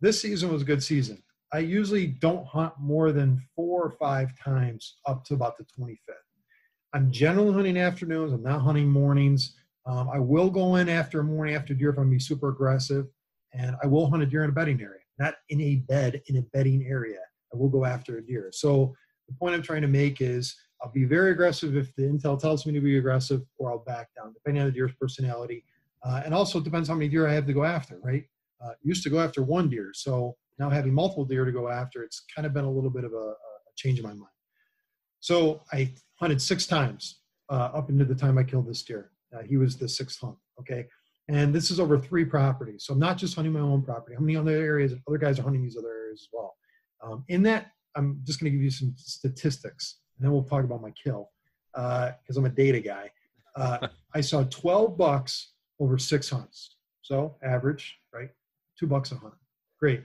this season was a good season. I usually don't hunt more than four or five times up to about the 25th. I'm generally hunting afternoons. I'm not hunting mornings. Um, I will go in after a morning after deer if I'm be super aggressive, and I will hunt a deer in a bedding area, not in a bed in a bedding area. I will go after a deer. So the point I'm trying to make is I'll be very aggressive if the intel tells me to be aggressive, or I'll back down depending on the deer's personality, uh, and also it depends how many deer I have to go after. Right? Uh, used to go after one deer, so now having multiple deer to go after, it's kind of been a little bit of a, a change in my mind. So I hunted six times uh, up into the time I killed this deer. Uh, he was the sixth hunt. Okay. And this is over three properties. So I'm not just hunting my own property. How many other areas? Other guys are hunting these other areas as well. Um, in that, I'm just going to give you some statistics, and then we'll talk about my kill because I'm a data guy. Uh, I saw 12 bucks over six hunts. So average, right? Two bucks a hunt. Great.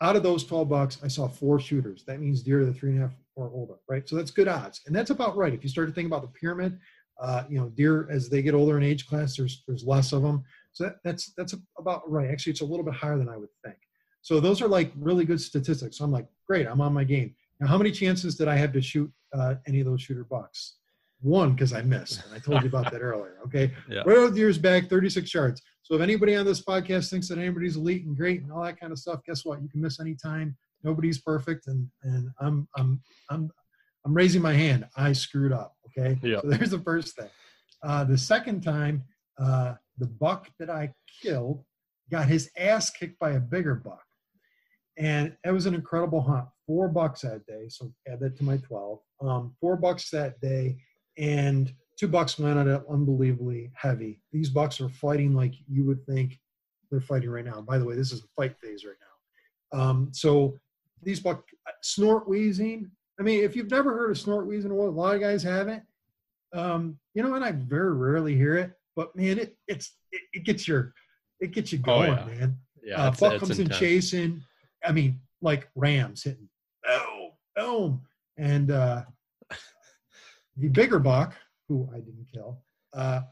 Out of those 12 bucks, I saw four shooters. That means deer to the three and a half or older, right? So that's good odds. And that's about right. If you start to think about the pyramid, uh, you know, deer as they get older in age class, there's there's less of them. So that, that's that's about right. Actually, it's a little bit higher than I would think. So those are like really good statistics. So I'm like, great, I'm on my game. Now, how many chances did I have to shoot uh, any of those shooter bucks? One, because I missed, and I told you about that earlier. Okay, Yeah. right out the years back, 36 yards. So if anybody on this podcast thinks that anybody's elite and great and all that kind of stuff, guess what? You can miss any time. Nobody's perfect, and and I'm I'm I'm I'm raising my hand. I screwed up. Okay. Yeah. So there's the first thing. Uh, the second time, uh, the buck that I killed got his ass kicked by a bigger buck, and it was an incredible hunt. Four bucks that day, so add that to my twelve. Um, four bucks that day, and two bucks went at it unbelievably heavy. These bucks are fighting like you would think they're fighting right now. By the way, this is a fight phase right now. Um, so these buck snort wheezing. I mean, if you've never heard of snort wheezing, well, a lot of guys haven't. Um, you know, and I very rarely hear it, but man, it it's it, it gets your it gets you Oh, going, yeah. man. Yeah, uh, buck comes in chasing. I mean, like rams hitting, boom, boom, and uh, the bigger buck, who I didn't kill, uh,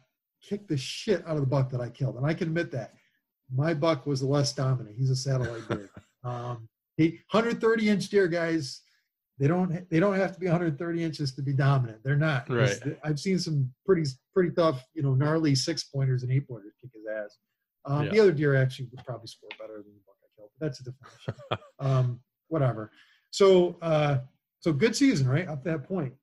kicked the shit out of the buck that I killed, and I can admit that my buck was the less dominant. He's a satellite deer. Um, 130 inch deer guys. They don't they don't have to be 130 inches to be dominant. They're not Right. I've seen some pretty pretty tough, you know, gnarly six pointers and eight pointers kick his ass. Um, The other deer actually would probably score better than the buck I killed. But that's a different um, whatever. So uh, so good season, right? Up to that point.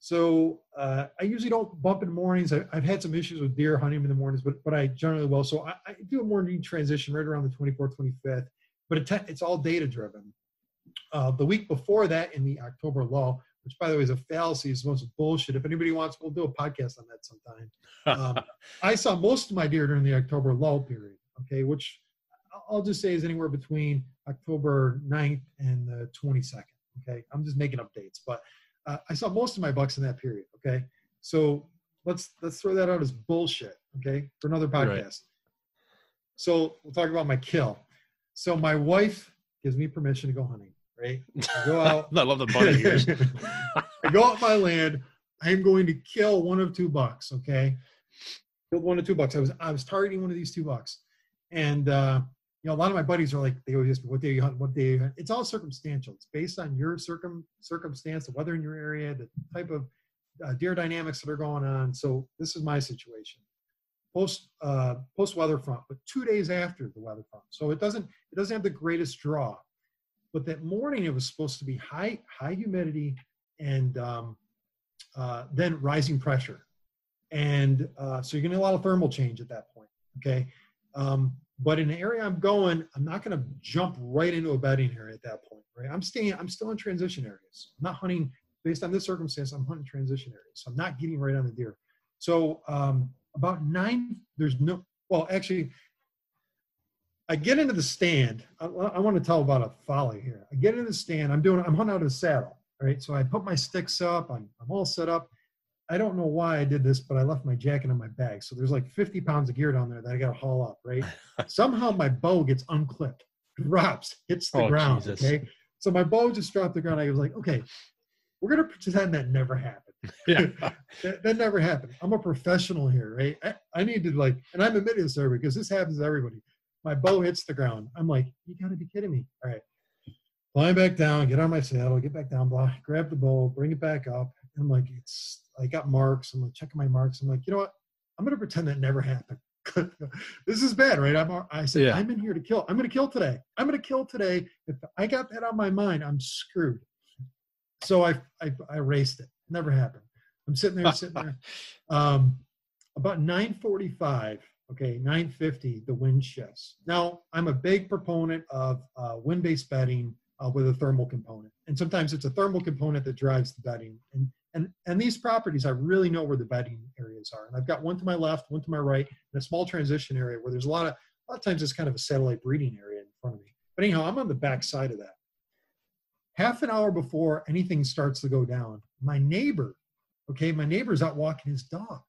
So uh, I usually don't bump in the mornings. I, I've had some issues with deer hunting in the mornings, but but I generally will. So I, I do a morning transition right around the 24th, 25th. But it it's all data driven. Uh, the week before that, in the October lull, which by the way is a fallacy, is most bullshit. If anybody wants, we'll do a podcast on that sometime. Um, I saw most of my deer during the October lull period. Okay, which I'll just say is anywhere between October 9th and the 22nd. Okay, I'm just making up dates, but uh, I saw most of my bucks in that period. Okay, so let's let's throw that out as bullshit. Okay, for another podcast. Right. So we'll talk about my kill. So my wife gives me permission to go hunting. Right, I go out. I love the bunny ears. I go out my land. I am going to kill one of two bucks. Okay, killed one of two bucks. I was I was targeting one of these two bucks, and uh, you know a lot of my buddies are like they always ask me what day you hunt, what day you hunt. It's all circumstantial. It's based on your circum circumstance, the weather in your area, the type of uh, deer dynamics that are going on. So this is my situation. Post uh, post weather front, but two days after the weather front. So it doesn't it doesn't have the greatest draw. But that morning it was supposed to be high high humidity and um, uh, then rising pressure, and uh, so you're getting a lot of thermal change at that point. Okay, um, but in the area I'm going, I'm not going to jump right into a bedding area at that point. Right, I'm staying. I'm still in transition areas. I'm not hunting based on this circumstance. I'm hunting transition areas, so I'm not getting right on the deer. So um, about nine, there's no. Well, actually, I get into the stand. I, I want to tell about a folly here. I get into the stand. I'm doing. I'm hunting out of the saddle. Right. So I put my sticks up. I'm, I'm all set up. I don't know why I did this, but I left my jacket in my bag. So there's like 50 pounds of gear down there that I got to haul up. Right. Somehow my bow gets unclipped, drops, hits the Oh, ground. Jesus. Okay. So my bow just dropped the ground. I was like, okay, we're gonna pretend that never happened. Yeah. that, that never happened. I'm a professional here, right? I, I need to like, and I'm admitting this everybody because this happens to everybody. My bow hits the ground. I'm like, you gotta be kidding me. All right. Climb back down, get on my saddle, get back down, blah, grab the bow, bring it back up. And I'm like, it's I got marks. I'm like checking my marks. I'm like, you know what? I'm gonna pretend that never happened. this is bad, right? I'm I said, Yeah. I'm in here to kill. I'm gonna kill today. I'm gonna kill today. If I got that on my mind, I'm screwed. So I I, I erased it. Never happened. I'm sitting there, sitting there. Um, about 9:45, okay, 9:50, the wind shifts. Now I'm a big proponent of uh, wind-based bedding uh, with a thermal component, and sometimes it's a thermal component that drives the bedding. And and and these properties, I really know where the bedding areas are. And I've got one to my left, one to my right, and a small transition area where there's a lot of a lot of times it's kind of a satellite breeding area in front of me. But anyhow, I'm on the back side of that. Half an hour before anything starts to go down, my neighbor, okay, my neighbor's out walking his dog.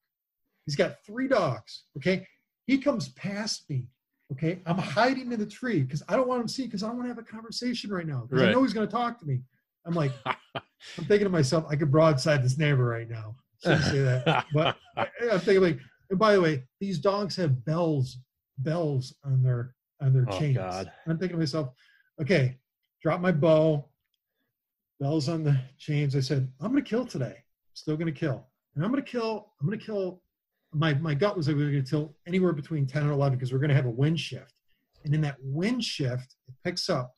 He's got three dogs, okay? He comes past me, okay? I'm hiding in the tree because I don't want him to see because I don't want to have a conversation right now because I know he's going to talk to me. I'm like, I'm thinking to myself, I could broadside this neighbor right now. Shouldn't say that, but I, I'm thinking like, and by the way, these dogs have bells, bells on their on their Oh, chains. God. I'm thinking to myself, okay, drop my bow, bells on the chains. I said, I'm gonna kill today. Still gonna kill, and I'm gonna kill. I'm gonna kill. My my gut was like we we're gonna kill anywhere between 10 and 11 because we're gonna have a wind shift, and in that wind shift, it picks up.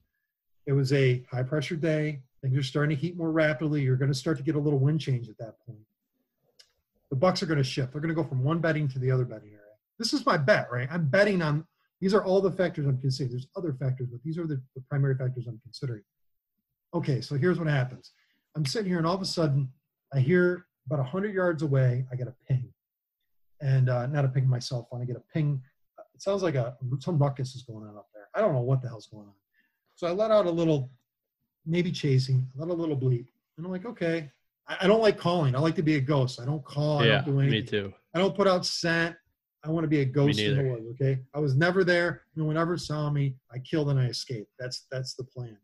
It was a high pressure day. Things are starting to heat more rapidly. You're going to start to get a little wind change at that point. The bucks are going to shift. They're going to go from one bedding to the other bedding area. This is my bet, right? I'm betting on these are all the factors I'm considering. There's other factors, but these are the, the primary factors I'm considering. Okay, so here's what happens. I'm sitting here, and all of a sudden, I hear about 100 yards away, I get a ping. And uh, not a ping on my cell phone, I get a ping. It sounds like a some ruckus is going on up there. I don't know what the hell's going on. So I let out a little, maybe chasing, I let a little bleep. And I'm like, okay. I, I don't like calling. I like to be a ghost. I don't call. I yeah, don't do anything. me too. I don't put out scent. I want to be a ghost in the woods. Okay. I was never there. No one ever saw me. I killed and I escaped. That's that's the plan.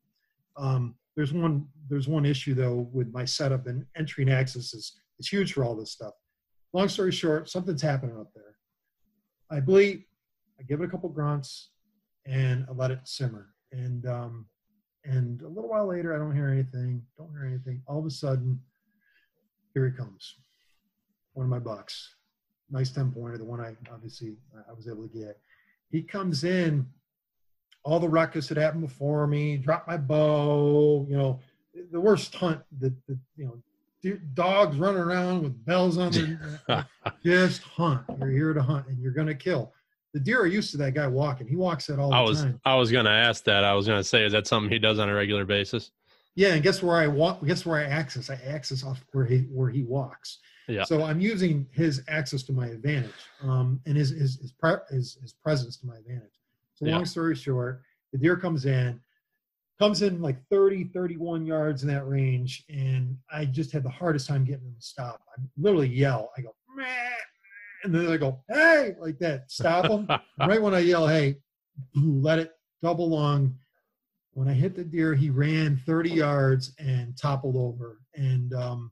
Um, there's one there's one issue though with my setup and entry and access is it's huge for all this stuff. Long story short, something's happening up there. I bleep. I give it a couple grunts, and I let it simmer. And um, and a little while later, I don't hear anything. Don't hear anything. All of a sudden, here he comes. One of my bucks nice 10 pointer, the one I obviously I was able to get. He comes in, all the ruckus that happened before me, dropped my bow, you know, the worst hunt that, that you know, deer- dogs running around with bells on their just hunt. You're here to hunt and you're gonna kill. The deer are used to that guy walking. He walks that all I the was time. I was gonna ask that. I was gonna say, is that something he does on a regular basis? Yeah, and guess where I walk? Guess where I access? I access off where he where he walks. Yeah. So I'm using his access to my advantage, um, and his his his, pre- his his presence to my advantage. So Yeah. long story short, the deer comes in, comes in like 30, 31 yards in that range, and I just had the hardest time getting him to stop. I literally yell. I go, meh, and then I go, hey, like that. Stop them. right when I yell, hey, let it double lung. When I hit the deer, he ran 30 yards and toppled over. And um,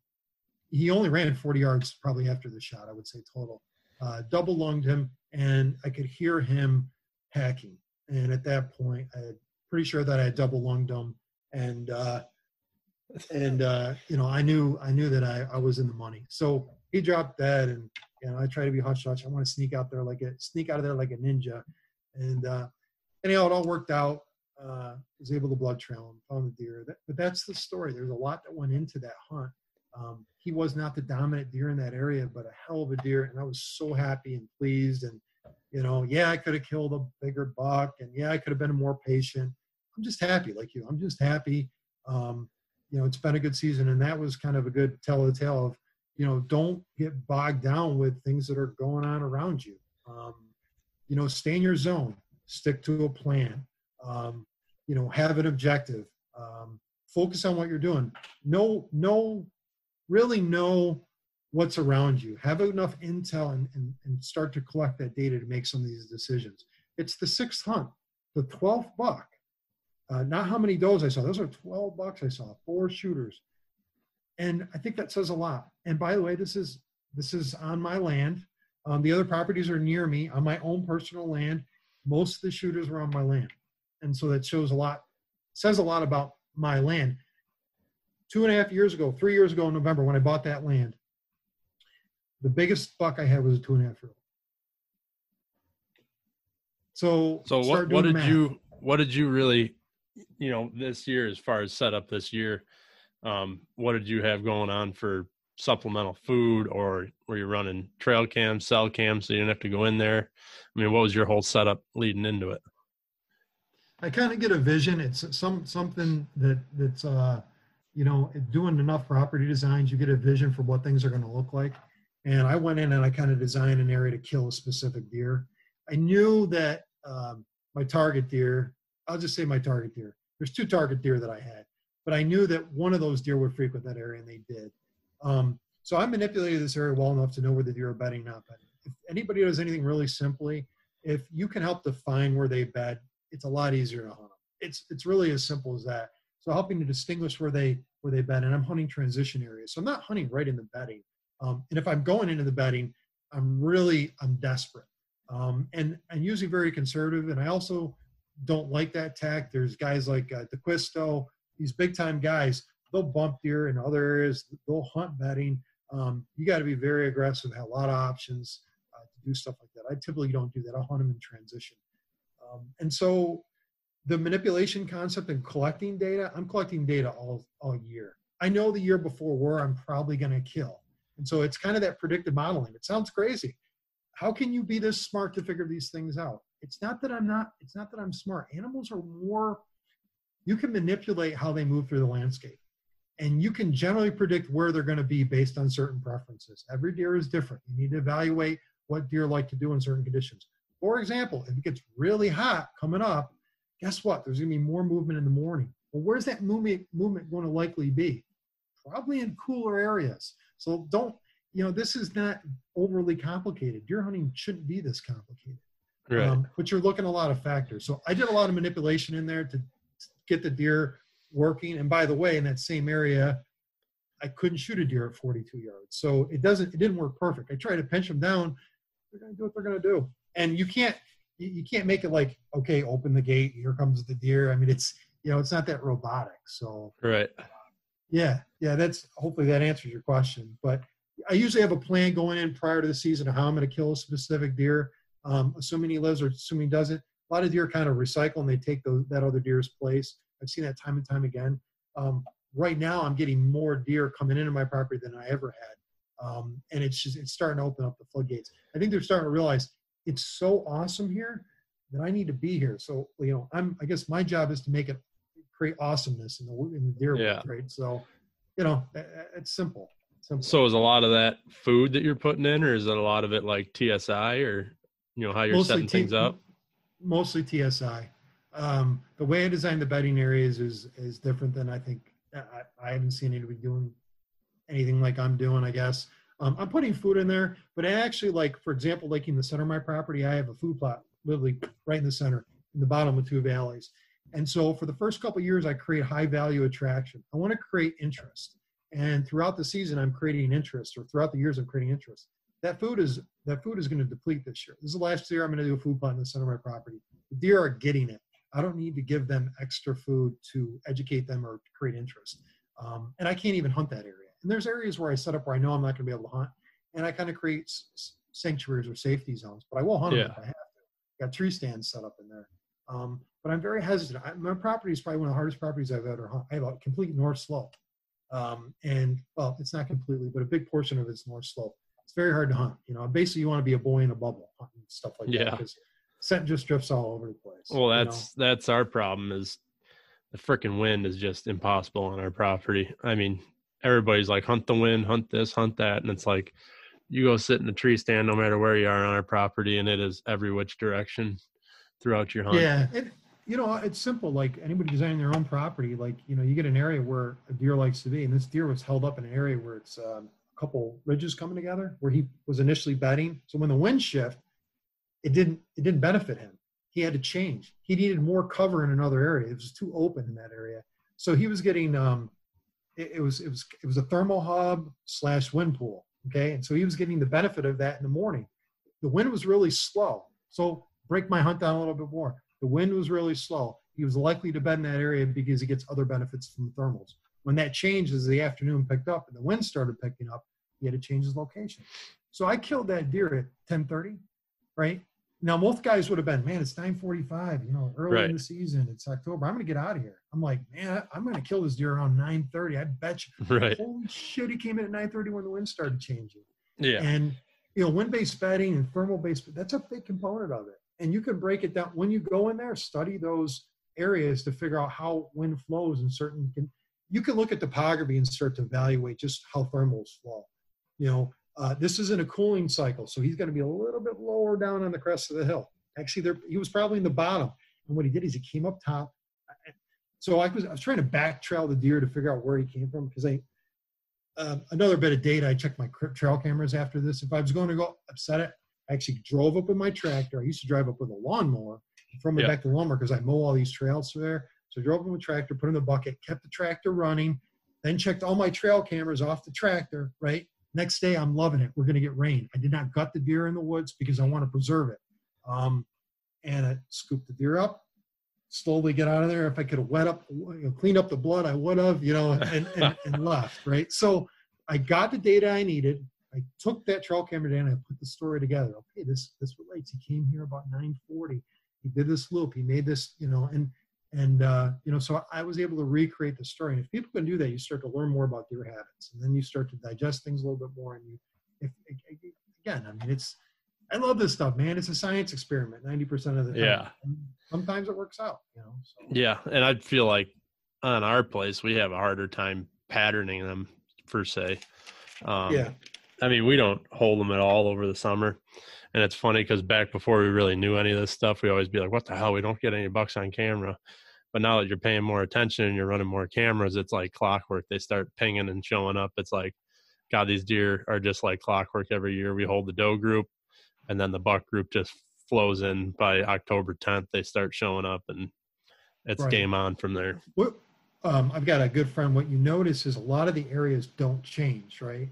he only ran 40 yards probably after the shot, I would say total. Uh, double lunged him, and I could hear him hacking. And at that point, I had pretty sure that I had double lunged him. And uh, and uh, you know, I knew I knew that I, I was in the money. So he dropped dead, and you know, I try to be hush hush. I want to sneak out there like a sneak out of there like a ninja. And uh, anyhow, it all worked out. Uh, was able to blood trail him, found the deer. That, but that's the story. There's a lot that went into that hunt. Um, he was not the dominant deer in that area, but a hell of a deer, and I was so happy and pleased. And you know, yeah, I could have killed a bigger buck, and yeah, I could have been more patient. I'm just happy, like you. I'm just happy. Um, you know, it's been a good season, and that was kind of a good tell the tale of, you know, don't get bogged down with things that are going on around you. Um, you know, stay in your zone, stick to a plan. Um, you know, have an objective. Um, focus on what you're doing. No, no, really know what's around you. Have enough intel and, and, and start to collect that data to make some of these decisions. It's the sixth hunt, the 12th buck. Uh, not how many does I saw. Those are 12 bucks I saw, four shooters. And I think that says a lot. And by the way, this is this is on my land. Um, the other properties are near me on my own personal land. Most of the shooters were on my land. And so that shows a lot, says a lot about my land. Two and a half years ago, three years ago in November, when I bought that land, the biggest buck I had was a two and a half year old. So, So what what did math. you what did you really you know this year as far as setup this year um what did you have going on for supplemental food or were you running trail cam cell cam so you didn't have to go in there i mean what was your whole setup leading into it I kind of get a vision. It's some something that that's uh, you know doing enough property designs. You get a vision for what things are going to look like. And I went in and I kind of designed an area to kill a specific deer. I knew that um, my target deer. I'll just say my target deer. There's two target deer that I had, but I knew that one of those deer would frequent that area, and they did. Um, so I manipulated this area well enough to know where the deer are bedding, not bedding. If anybody does anything really simply, if you can help define where they bed, it's a lot easier to hunt them. It's it's really as simple as that. So helping to distinguish where they where they bed, and I'm hunting transition areas. So I'm not hunting right in the bedding. Um, and if I'm going into the betting, I'm really I'm desperate. Um, and and usually very conservative. And I also don't like that tack. There's guys like uh, DeQuisto, these big time guys. They'll bump deer in other areas. They'll hunt betting. Um, you got to be very aggressive. Have a lot of options uh, to do stuff like that. I typically don't do that. I'll hunt them in transition. Um, and so the manipulation concept and collecting data, I'm collecting data all, all year. I know the year before where I'm probably going to kill. And so it's kind of that predictive modeling. It sounds crazy. How can you be this smart to figure these things out? It's not that I'm not, it's not that I'm smart. Animals are more, you can manipulate how they move through the landscape. And you can generally predict where they're going to be based on certain preferences. Every deer is different. You need to evaluate what deer like to do in certain conditions. For example, if it gets really hot coming up, guess what? There's going to be more movement in the morning. Well, where's that movement movement going to likely be? Probably in cooler areas. So don't, you know, this is not overly complicated. Deer hunting shouldn't be this complicated. right Um, but you're looking at a lot of factors. So I did a lot of manipulation in there to get the deer working. And by the way, in that same area, I couldn't shoot a deer at 42 yards. So it doesn't, it didn't work perfect. I tried to pinch them down. They're going to do what they're going to do. And you can't, you, you can't make it like, okay, open the gate. Here comes the deer. I mean, it's, you know, it's not that robotic. So right yeah, yeah, that's hopefully that answers your question. But I usually have a plan going in prior to the season of how I'm going to kill a specific deer, um, assuming he lives or assuming he doesn't. A lot of deer kind of recycle and they take those, that other deer's place. I've seen that time and time again. Um, right now, I'm getting more deer coming into my property than I ever had, um, and it's just it's starting to open up the floodgates. I think they're starting to realize it's so awesome here that I need to be here. So you know, I'm I guess my job is to make it create awesomeness in the in the deer Yeah. world, right? So, you know, a- a- it's simple. simple. so is a lot of that food that you're putting in or is it a lot of it like tsi or you know how you're setting T- things up Mostly TSI. Um, the way I designed the bedding areas is is different than I think. I, I haven't seen anybody doing anything like I'm doing. I guess Um, I'm putting food in there, but I actually like, for example, like in the center of my property, I have a food plot literally right in the center, in the bottom of two valleys. And so for the first couple of years, I create high value attraction. I want to create interest. And throughout the season, I'm creating interest, or throughout the years, I'm creating interest. That food is that food is going to deplete this year. This is the last year I'm going to do a food plot in the center of my property. The deer are getting it. I don't need to give them extra food to educate them or create interest. Um, and I can't even hunt that area. And there's areas where I set up where I know I'm not going to be able to hunt, and I kind of create s- sanctuaries or safety zones. But I will hunt them Yeah. if I have to. Got tree stands set up in there. Um, but I'm very hesitant. I, my property is probably one of the hardest properties I've ever hunt. I have a complete north slope, um, and well, it's not completely, but a big portion of it's north slope. It's very hard to hunt. You know, basically, you want to be a boy in a bubble, hunting stuff like Yeah. that because scent just drifts all over the place. Well, you know? that's that's our problem is the freaking wind is just impossible on our property. I mean, everybody's like hunt the wind, hunt this, hunt that, and it's like you go sit in a tree stand no matter where you are on our property, and it is every which direction throughout your hunt. Yeah, it, you know, it's simple. Like anybody designing their own property, like you know, you get an area where a deer likes to be, and this deer was held up in an area where it's um, a couple ridges coming together, where he was initially bedding. So when the wind shift, it didn't it didn't benefit him. He had to change. He needed more cover in another area. It was too open in that area. So he was getting um, it, it was it was it was a thermal hub slash wind pool. Okay, and so he was getting the benefit of that in the morning. The wind was really slow, so break my hunt down a little bit more. The wind was really slow. He was likely to bed in that area because he gets other benefits from thermals. When that changed as the afternoon picked up and the wind started picking up, he had to change his location. So I killed that deer at 10:30, right? Now most guys would have been, man, it's 9:45, you know, early Right. in the season, it's October. I'm gonna get out of here. I'm like, man, I'm gonna kill this deer around 9:30. I bet you. Right. Holy shit, he came in at 9:30 when the wind started changing. Yeah. And you know, wind-based bedding and thermal-based, that's a big component of it. And you can break it down when you go in there, study those areas to figure out how wind flows in certain. You can look at topography and start to evaluate just how thermals flow. You know, uh, this isn't a cooling cycle, so he's going to be a little bit lower down on the crest of the hill. Actually, there he was probably in the bottom, and what he did is he came up top. So I was I was trying to back trail the deer to figure out where he came from because I um, another bit of data. I checked my trail cameras after this. If I was going to go upset it, I actually drove up with my tractor. I used to drive up with a lawnmower from Yeah. back to lawnmower because I mow all these trails through there. So I drove up with my tractor, put in the bucket, kept the tractor running, then checked all my trail cameras off the tractor. Right. Next day, I'm loving it. We're going to get rain. I did not gut the deer in the woods because I want to preserve it. Um, and I scooped the deer up, slowly get out of there. If I could have wet up, you know, cleaned up the blood, I would have, you know, and, and, and left, right? So I got the data I needed. I took that trail camera down and I put the story together. Okay, this this relates. He came here about 940. He did this loop. He made this, you know, and and uh, you know, so I was able to recreate the story. And if people can do that, you start to learn more about deer habits, and then you start to digest things a little bit more. And you, if again, I mean, it's I love this stuff, man. It's a science experiment 90% of the time. Yeah. And sometimes it works out, you know. So. Yeah, and I feel like on our place we have a harder time patterning them per se. Um, Yeah. I mean we don't hold them at all over the summer, and it's funny because back before we really knew any of this stuff, we always be like, "What the hell? We don't get any bucks on camera." But now that you're paying more attention and you're running more cameras, it's like clockwork. They start pinging and showing up. It's like, God, these deer are just like clockwork every year. We hold the doe group, and then the buck group just flows in by October 10th. They start showing up, and it's Right. game on from there. What, um, I've got a good friend. What you notice is a lot of the areas don't change, right?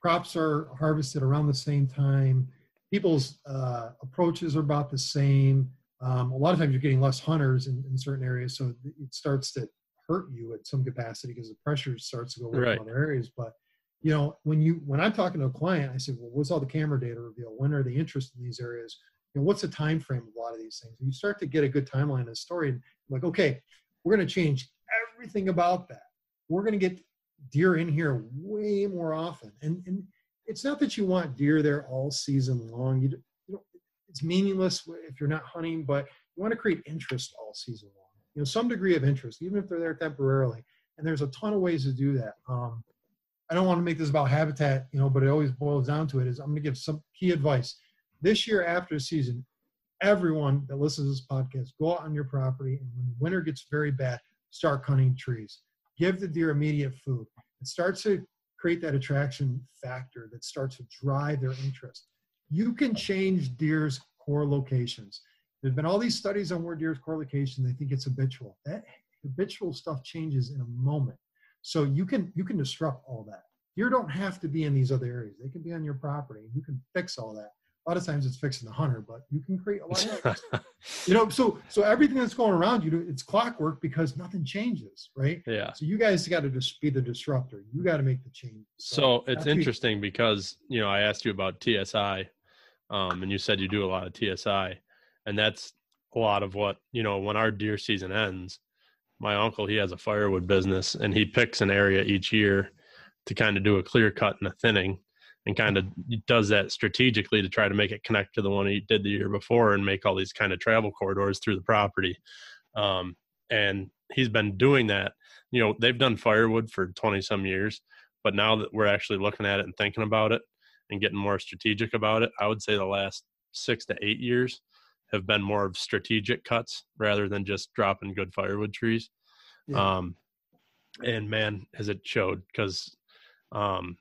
Crops are harvested around the same time. People's uh, approaches are about the same. Um, a lot of times you're getting less hunters in, in certain areas, so it starts to hurt you at some capacity because the pressure starts to go away Right. from other areas. But you know, when you when I'm talking to a client, I say, "Well, what's all the camera data reveal? When are they interested in these areas? You know, what's the time frame of a lot of these things?" And you start to get a good timeline of the story, and I'm like, okay, we're going to change everything about that. We're going to get deer in here way more often, and and it's not that you want deer there all season long. You, you know, it's meaningless if you're not hunting, but you want to create interest all season long. You know, some degree of interest, even if they're there temporarily. And there's a ton of ways to do that. Um, I don't want to make this about habitat, you know, but it always boils down to it. Is I'm going to give some key advice. This year after the season, everyone that listens to this podcast, go out on your property, and when the winter gets very bad, start cutting trees. Give the deer immediate food. It starts to create that attraction factor that starts to drive their interest. You can change deer's core locations. There's been all these studies on where deer's core location. They think it's habitual. That habitual stuff changes in a moment. So you can you can disrupt all that. Deer don't have to be in these other areas. They can be on your property. You can fix all that. A lot of times it's fixing the hunter, but you can create a lot of you know. So so everything that's going around you, it's clockwork because nothing changes, right? Yeah. So you guys got to just be the disruptor. You got to make the change. So it's that's what- interesting because you know I asked you about TSI, um, and you said you do a lot of TSI, and that's a lot of what you know when our deer season ends. My uncle he has a firewood business, and he picks an area each year to kind of do a clear cut and a thinning, and kind of does that strategically to try to make it connect to the one he did the year before, and make all these kind of travel corridors through the property. Um, and he's been doing that. You know, they've done firewood for twenty some years but now that we're actually looking at it and thinking about it and getting more strategic about it i would say the last six to eight years have been more of strategic cuts rather than just dropping good firewood trees Yeah. um and man has it showed because um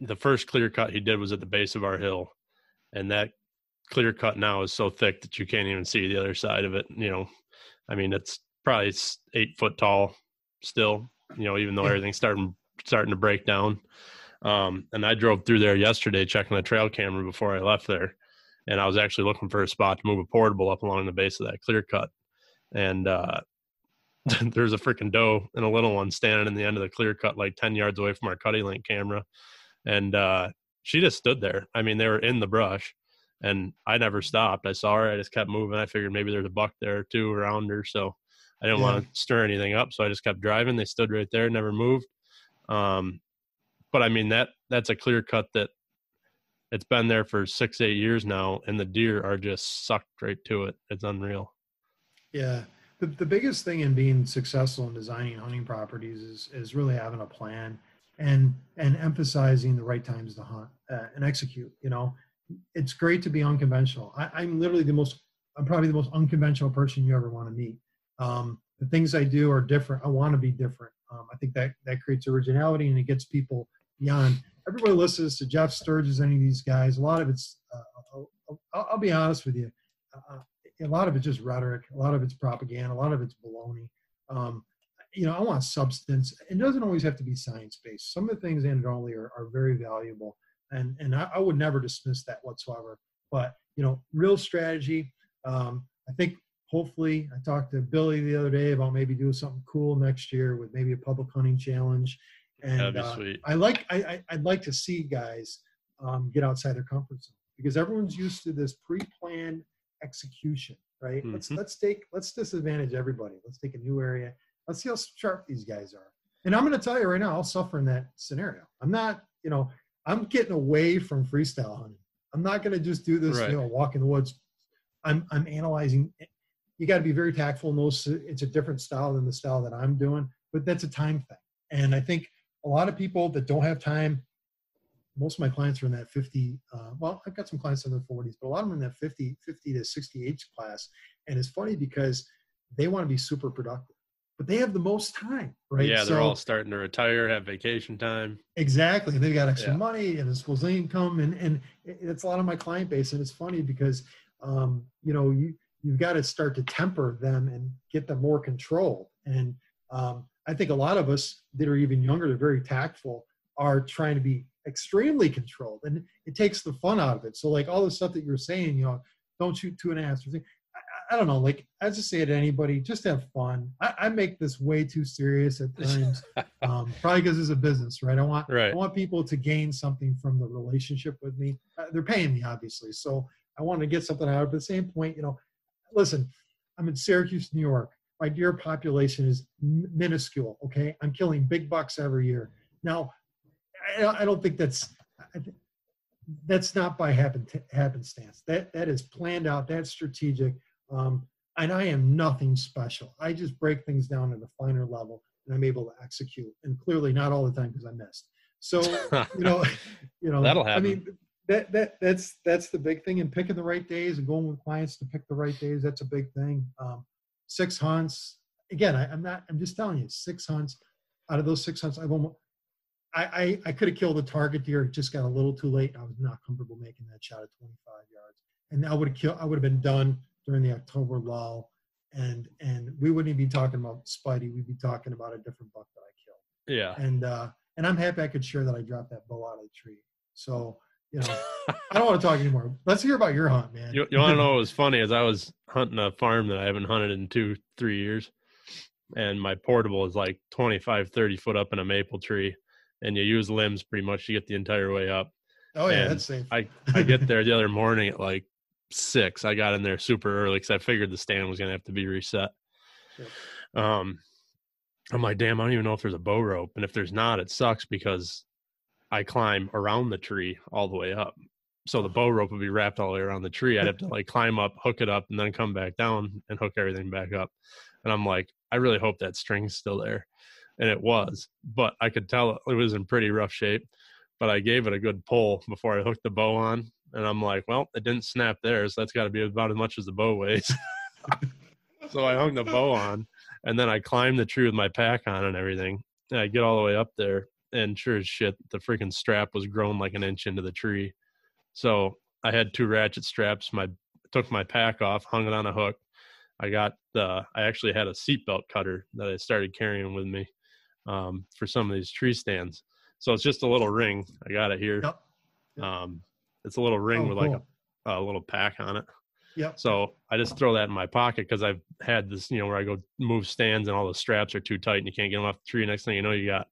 the first clear cut he did was at the base of our hill. And that clear cut now is so thick that you can't even see the other side of it you know. I mean it's probably eight foot tall still you know even though everything's starting starting to break down. Um and i drove through there yesterday checking the trail camera before i left there. And i was actually looking for a spot to move a portable up along the base of that clear cut. And uh there's a freaking doe and a little one standing in the end of the clear cut like 10 yards away from our CuddeLink camera and uh she just stood there. I mean they were in the brush and i never stopped. I saw her i just kept moving. I figured maybe there's a buck there or two around her so i didn't want to stir anything up so i just kept driving. They stood right there never moved. Um but i mean that that's a clear cut that it's been there for six eight years now and the deer are just sucked right to it. It's unreal. Yeah. The, the biggest thing in being successful in designing hunting properties is, is really having a plan and and emphasizing the right times to hunt uh, and execute. You know, it's great to be unconventional. I, I'm literally the most, I'm probably the most unconventional person you ever want to meet. Um, the things I do are different. I want to be different. Um, I think that that creates originality and it gets people beyond. Everybody listens to Jeff Sturgis, any of these guys. A lot of it's, uh, I'll, I'll, I'll be honest with you. Uh, a lot of it's just rhetoric. A lot of it's propaganda. A lot of it's baloney. Um, you know, I want substance. It doesn't always have to be science based. Some of the things anecdotally are, are very valuable, and and I, I would never dismiss that whatsoever. But you know, real strategy. Um, I think hopefully, I talked to Billy the other day about maybe doing something cool next year with maybe a public hunting challenge. And That'd be uh, sweet. I like I, I I'd like to see guys um, get outside their comfort zone because everyone's used to this pre-planned execution, right? Let's Mhm. let's take let's disadvantage everybody. Let's take a new area. Let's see how sharp these guys are. And I'm going to tell you right now, I'll suffer in that scenario. I'm not, you know, I'm getting away from freestyle hunting. I'm not going to just do this, Right. you know, walk in the woods. I'm I'm analyzing. You got to be very tactful in those. It's a different style than the style that I'm doing, but that's a time thing. And I think a lot of people that don't have time most of my clients are in that 50 uh, well i've got some clients in their 40s but a lot of them are in that 50 50 to 60 age class and it's funny because they want to be super productive but they have the most time right yeah they're So- all starting to retire have vacation time Exactly. They've got extra Yeah. money and disposable income, and and it's a lot of my client base. And it's funny because um, you know you you've got to start to temper them and get them more control. And um, I think a lot of us that are even younger, they're very tactful, are trying to be extremely controlled, and it takes the fun out of it. So like all the stuff that you're saying, you know, don't shoot two and a half. I, don't know. Like I just say it to anybody, just have fun. I, I make this way too serious at times um, probably because it's a business, right? I want Right. I want people to gain something from the relationship with me. Uh, they're paying me, obviously, so I want to get something out of it. But at the same point, you know, listen, I'm in Syracuse, New York. My deer population is m- minuscule. Okay, I'm killing big bucks every year. Now, I, I don't think that's I thi- that's not by happen happenstance. That that is planned out. That's strategic. Um, and I am nothing special. I just break things down at a finer level, and I'm able to execute. And clearly, not all the time because I missed. So you know, you know, That'll happen. I mean, that that that's that's the big thing. And picking the right days and going with clients to pick the right days. That's a big thing. Um, six hunts. Again, I, I'm not. I'm just telling you, six hunts. Out of those six hunts, I've almost I, I, I could have killed the target deer. It just got a little too late. I was not comfortable making that shot at 25 yards, and I would have killed. I would have been done during the October lull, and and we wouldn't even be talking about Spidey. We'd be talking about a different buck that I killed. Yeah. And uh, and I'm happy I could share that I dropped that bow out of the tree. So you know, I don't want to talk anymore. Let's hear about your hunt, man. You, you want to know what was funny? Is I was hunting a farm that I haven't hunted in two, three years, and my portable is like 25, 30 foot up in a maple tree, and you use limbs pretty much to get the entire way up. Oh yeah, And that's safe. I I get there the other morning at like six. I got in there super early because I figured the stand was gonna have to be reset. Um, I'm like, damn, I don't even know if there's a bow rope, and if there's not, it sucks because I climb around the tree all the way up. So the bow rope would be wrapped all the way around the tree. I'd have to like climb up, hook it up, and then come back down and hook everything back up. And I'm like, I really hope that string's still there. And it was, but I could tell it was in pretty rough shape. But I gave it a good pull before I hooked the bow on. And I'm like, well, it didn't snap there. So that's got to be about as much as the bow weighs. so I hung the bow on and then I climbed the tree with my pack on and everything. And I get all the way up there, and sure as shit, the freaking strap was grown like an inch into the tree. So I had two ratchet straps. My took my pack off, hung it on a hook. I got the. I actually had a seatbelt cutter that I started carrying with me um, for some of these tree stands. So it's just a little ring. I got it here. Um, it's a little ring Oh, with like a, a little pack on it. Yeah. So I just throw that in my pocket because I've had this, you know, where I go move stands and all the straps are too tight and you can't get them off the tree. Next thing you know, you got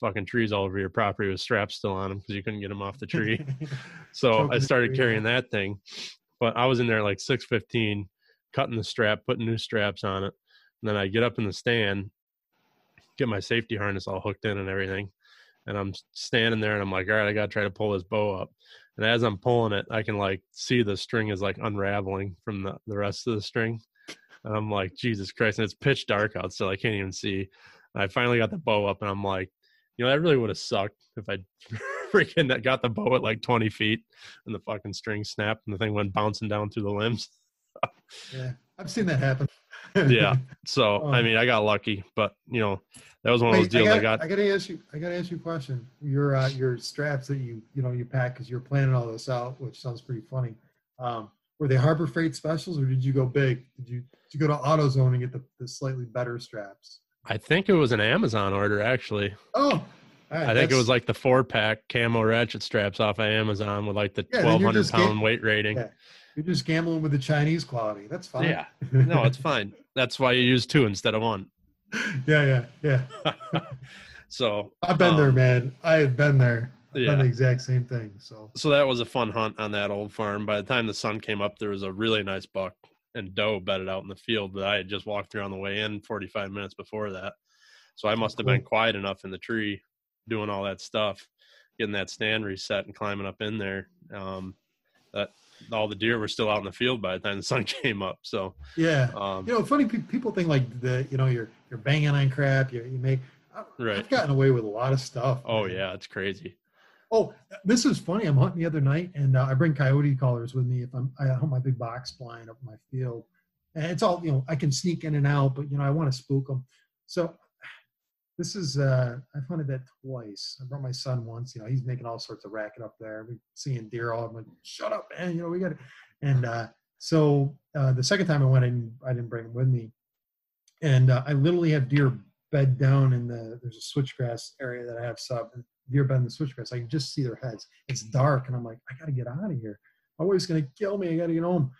fucking trees all over your property with straps still on them because you couldn't get them off the tree. so I started carrying that thing, but I was in there like six fifteen, cutting the strap, putting new straps on it, and then I get up in the stand, get my safety harness all hooked in and everything, and I'm standing there and I'm like, all right, I gotta try to pull this bow up. And as I'm pulling it, I can like see the string is like unraveling from the, the rest of the string. And I'm like, Jesus Christ. And it's pitch dark out, so I can't even see. And I finally got the bow up and I'm like, you know, that really would have sucked if I freaking got the bow at like 20 feet and the fucking string snapped and the thing went bouncing down through the limbs. yeah, I've seen that happen. yeah. So, I Oh. mean, I got lucky, but you know, that was one of those deals I, I got, got. I gotta ask you. I gotta ask you a question. Your uh, your straps that you you know you pack because you're planning all this out, which sounds pretty funny. Um, were they Harbor Freight specials, or did you go big? Did you did you go to AutoZone and get the, the slightly better straps? I think it was an Amazon order actually. Oh, right, I think it was like the four pack camo ratchet straps off of Amazon with like the Yeah, then you're 1200 just pound ga- weight rating. Yeah. You're just gambling with the Chinese quality. That's fine. Yeah. No, it's fine. That's why you use two instead of one. yeah, yeah, yeah. So I've been there, um, man. I have been there. I've Yeah. done the exact same thing. So So that was a fun hunt on that old farm. By the time the sun came up, there was a really nice buck and doe bedded out in the field that I had just walked through on the way in 45 minutes before that. So I must have been quiet enough in the tree doing all that stuff, getting that stand reset and climbing up in there. Um, that all the deer were still out in the field by the time the sun came up. So yeah, um, you know, funny pe- people think like the you know you're you're banging on crap. You you make. I- right. I've gotten away with a lot of stuff. Oh yeah, it's crazy. Oh, this is funny. I'm hunting the other night, and uh, I bring coyote collars with me if I'm I hunt my big box blind up my field, and it's all you know. I can sneak in and out, but you know I want to spook them. So this is uh I've hunted that twice. I brought my son once. You know he's making all sorts of racket up there. We seeing deer all. I'm like, shut up, man. You know we got it. And uh, so uh, the second time I went, I didn't, I didn't bring him with me, and uh, I literally have deer bed down in the there's a switchgrass area that I have sub deer bed in the switchgrass. I can just see their heads. It's dark, and I'm like, I gotta get out of here. My wife's gonna kill me. I gotta get home.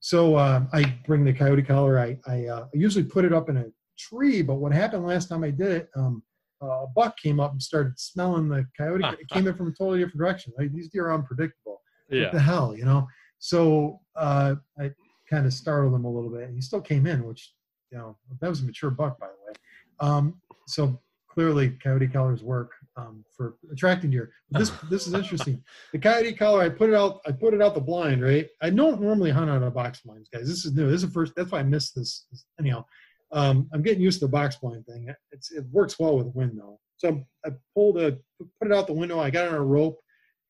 So uh, I bring the coyote collar. I I, uh, I usually put it up in a tree, but what happened last time I did it, um, uh, a buck came up and started smelling the coyote. it came in from a totally different direction. Like, these deer are unpredictable. Yeah. What the hell, you know? So uh, I kind of startled him a little bit. He still came in, which you know that was a mature buck, by the way. Um, so clearly, coyote collars work um, for attracting deer. But this this is interesting. The coyote collar, I put it out. I put it out the blind. Right. I don't normally hunt out of box blinds, guys. This is new. This is the first. That's why I missed this. Anyhow, um, I'm getting used to the box blind thing. It's, it works well with wind though. So I pulled a put it out the window. I got on a rope,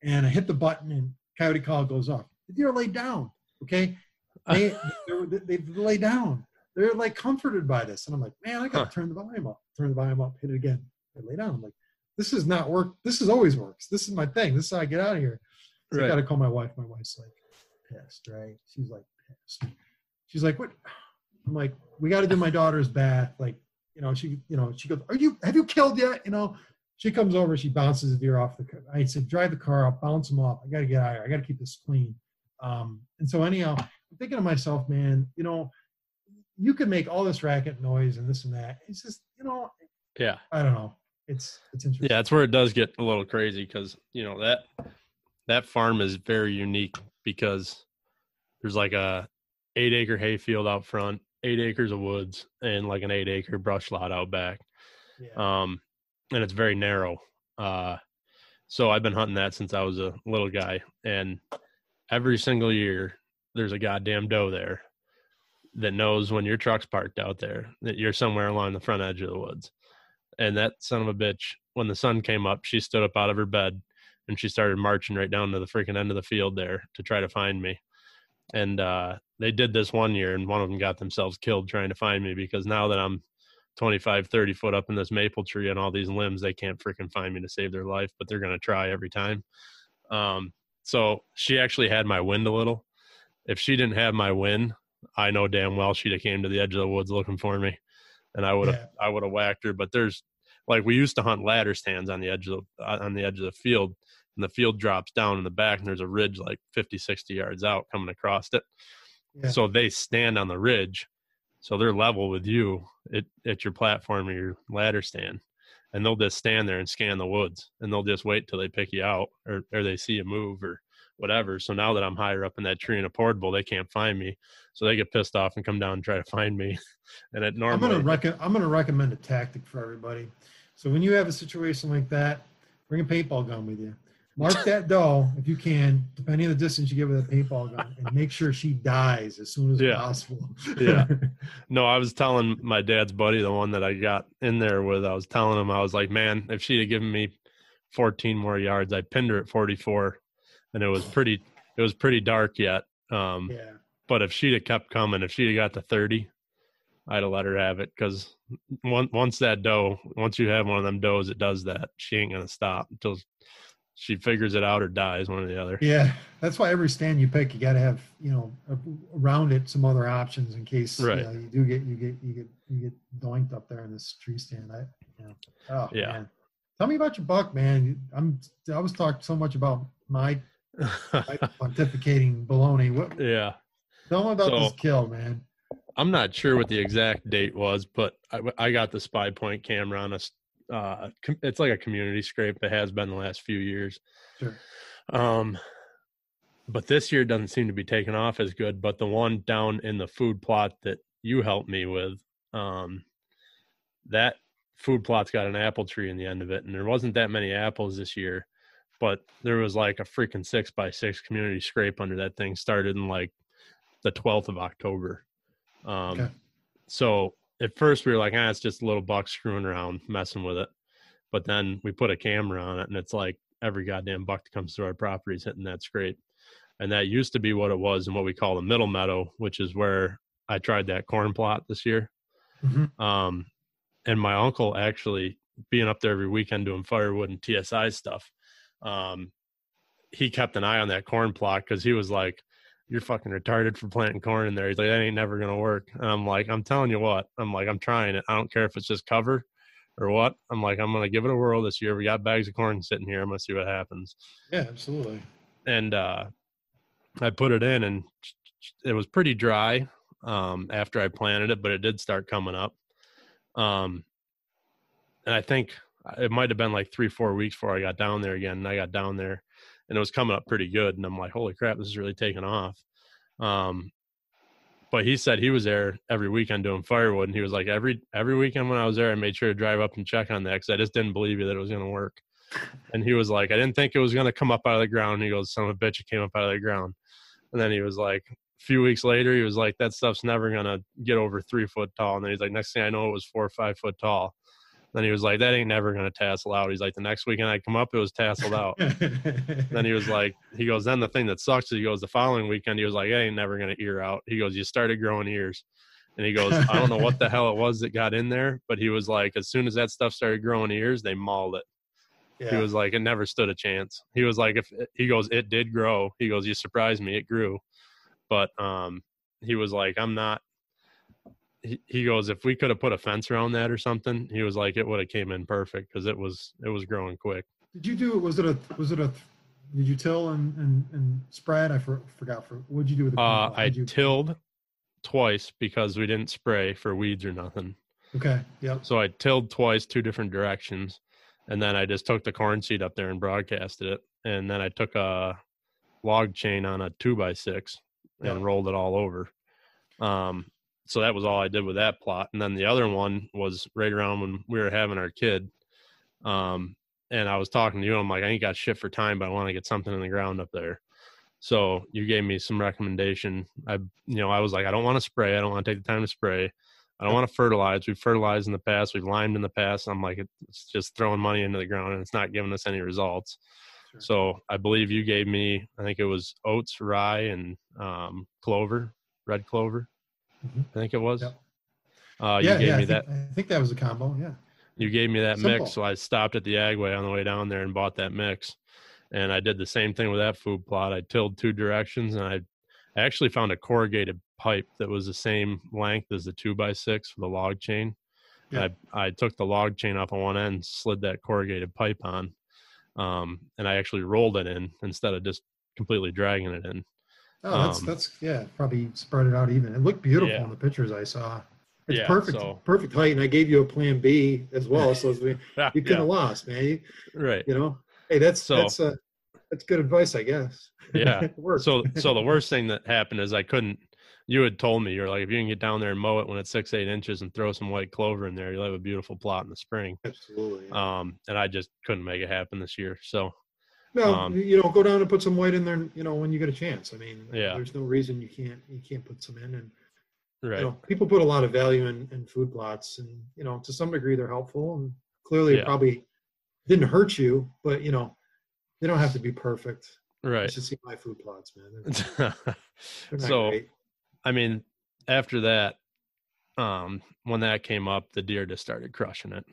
and I hit the button, and coyote call goes off. The deer lay down. Okay, they they lay down. They're like comforted by this, and I'm like, man, I gotta turn the volume up. Turn the volume up. Hit it again. They lay down. I'm like, this is not work. This is always works. This is my thing. This is how I get out of here. So I got to call my wife. My wife's like pissed, right? She's like pissed. She's like, what? I'm like, we got to do my daughter's bath. Like, you know, she, you know, she goes, are you, have you killed yet? You know, she comes over, she bounces the deer off the car. I said, drive the car up, bounce them off. I got to get out of here. I got to keep this clean. Um, and so anyhow, I'm thinking to myself, man, you know, you can make all this racket noise and this and that. It's just, you know, Yeah. I don't know. It's, it's interesting. Yeah, that's where it does get a little crazy because you know that that farm is very unique because there's like a eight acre hayfield out front, eight acres of woods, and like an eight acre brush lot out back. Yeah. Um, and it's very narrow. Uh, so I've been hunting that since I was a little guy, and every single year there's a goddamn doe there that knows when your truck's parked out there that you're somewhere along the front edge of the woods. And that son of a bitch, when the sun came up, she stood up out of her bed and she started marching right down to the freaking end of the field there to try to find me. And uh, they did this one year, and one of them got themselves killed trying to find me because now that I'm 25, 30 foot up in this maple tree and all these limbs, they can't freaking find me to save their life, but they're going to try every time. Um, so she actually had my wind a little. If she didn't have my wind, I know damn well she'd have came to the edge of the woods looking for me, and I would have Yeah. I would have whacked her. But there's like we used to hunt ladder stands on the edge of the, uh, on the edge of the field, and the field drops down in the back, and there's a ridge like 50, 60 yards out coming across it. Yeah. So they stand on the ridge, so they're level with you at, at your platform or your ladder stand, and they'll just stand there and scan the woods, and they'll just wait till they pick you out or or they see you move or whatever. So now that I'm higher up in that tree in a portable, they can't find me, so they get pissed off and come down and try to find me. And it I'm normally gonna rec- I'm gonna recommend a tactic for everybody. So when you have a situation like that, bring a paintball gun with you. Mark that doe if you can, depending on the distance you get with a paintball gun, and make sure she dies as soon as Yeah. possible. Yeah. No, I was telling my dad's buddy, the one that I got in there with, I was telling him, I was like, man, if she'd have given me 14 more yards, I pinned her at 44, and it was pretty, it was pretty dark yet. Um, yeah. but if she'd have kept coming, if she'd have got to 30, I'd have let her have it because once once that doe, once you have one of them does, it does that. She ain't gonna stop until she figures it out or dies, one or the other. Yeah, that's why every stand you pick, you got to have you know around it some other options in case Right. you, know, you do get you get you get you get doinked up there in this tree stand. I, you know, oh Yeah. man, tell me about your buck, man. I'm I was talking so much about my, my pontificating baloney. What? yeah. Tell me about this kill, man. I'm not sure what the exact date was, but I, I got the SpyPoint camera on us. Uh, it's like a community scrape. It has been the last few years. Sure. Um, but this year doesn't seem to be taking off as good. But the one down in the food plot that you helped me with, um, that food plot's got an apple tree in the end of it, and there wasn't that many apples this year. But there was like a freaking six by six community scrape under that thing. Started in like the 12th of October. Um, Okay. So at first we were like, ah, it's just a little buck screwing around, messing with it. But then we put a camera on it, and it's like every goddamn buck that comes through our property is hitting that scrape. And that used to be what it was in what we call the middle meadow, which is where I tried that corn plot this year. Mhm. Um, and my uncle actually being up there every weekend doing firewood and TSI stuff. Um, he kept an eye on that corn plot because he was like, "You're fucking retarded for planting corn in there." He's like, "That ain't never gonna work." And I'm like, "I'm telling you what. I'm like, I'm trying it. I don't care if it's just cover or what. I'm like, I'm gonna give it a whirl this year. We got bags of corn sitting here. I'm gonna see what happens." Yeah, absolutely. and uh, I put it in, and it was pretty dry um, after I planted it, but it did start coming up. Um, and I think it might have been like three, four weeks before I got down there again. And I got down there, and it was coming up pretty good. And I'm like, "Holy crap, this is really taking off." Um, but he said he was there every weekend doing firewood, and he was like, "Every every weekend when I was there, I made sure to drive up and check on that because I just didn't believe you that it was going to work." And he was like, I didn't think it was going to come up out of the ground. He goes, son of a bitch, it came up out of the ground. And then he was like, a few weeks later, he was like, that stuff's never going to get over three foot tall. And then he's like, next thing I know, it was four or five foot tall. Then he was like, that ain't never going to tassel out. He's like, the next weekend I come up, it was tasseled out. then he was like, he goes, then the thing that sucks is he goes, the following weekend, he was like, it ain't never going to ear out. He goes, you started growing ears. And he goes, I don't know what the hell it was that got in there, but he was like, as soon as that stuff started growing ears, they mauled it. He was like, it never stood a chance. He was like, if he goes, it did grow. He goes, you surprised me, it grew. But um, he was like, I'm not. He, he goes, if we could have put a fence around that or something, he was like, it would have came in perfect because it was it was growing quick. Did you do? It? Was it a? Was it a? Did you till and and, and spread? I for, forgot. For what did you do with the? Uh? I you- tilled twice because we didn't spray for weeds or nothing. Okay. Yep. So I tilled twice, two different directions, and then I just took the corn seed up there and broadcasted it, and then I took a log chain on a two by six and Yeah. rolled it all over. Um, so that was all I did with that plot, and then the other one was right around when we were having our kid. Um, and I was talking to you, I'm like, I ain't got shit for time, but I want to get something in the ground up there. So you gave me some recommendation. I, you know, I was like, I don't want to spray. I don't want to take the time to spray. I don't want to fertilize. We've fertilized in the past. We've limed in the past. I'm like, it's just throwing money into the ground and it's not giving us any results. Sure. So I believe you gave me, I think it was oats, rye, and um, clover, red clover. Mhm. I think it was. Yep. Uh, yeah. you gave yeah. me I that. think, I think that was a combo. Yeah. You gave me that Simple. mix, so I stopped at the Agway on the way down there and bought that mix. And I did the same thing with that food plot. I tilled two directions, and I, I actually found a corrugated pipe that was the same length as the two by six for the log chain. Yeah. I I took the log chain off on one end, slid that corrugated pipe on, um, and I actually rolled it in instead of just completely dragging it in. Oh, that's Um, that's yeah. Probably spread it out even. It looked beautiful Yeah. in the pictures I saw. It's Yeah, perfect, so- perfect height, and I gave you a plan B as well. So we, you could have yeah, lost, man. You, right. you know, hey, that's So- that's uh, that's good advice, I guess. Yeah. So so the worst thing that happened is I couldn't. You had told me you're like if you can get down there and mow it when it's six eight inches and throw some white clover in there, you'll have a beautiful plot in the spring. absolutely. yeah. Um, and I just couldn't make it happen this year. So No, Um, you know, go down and put some white in there. You know, when you get a chance. I mean, Yeah. there's no reason you can't you can't put some in. And right, you know, people put a lot of value in, in food plots, and you know, to some degree, they're helpful. And clearly, Yeah. it probably didn't hurt you, but you know, they don't have to be perfect. You right. should see my food plots, man. They're, they're so great. I mean, after that, um, when that came up, the deer just started crushing it.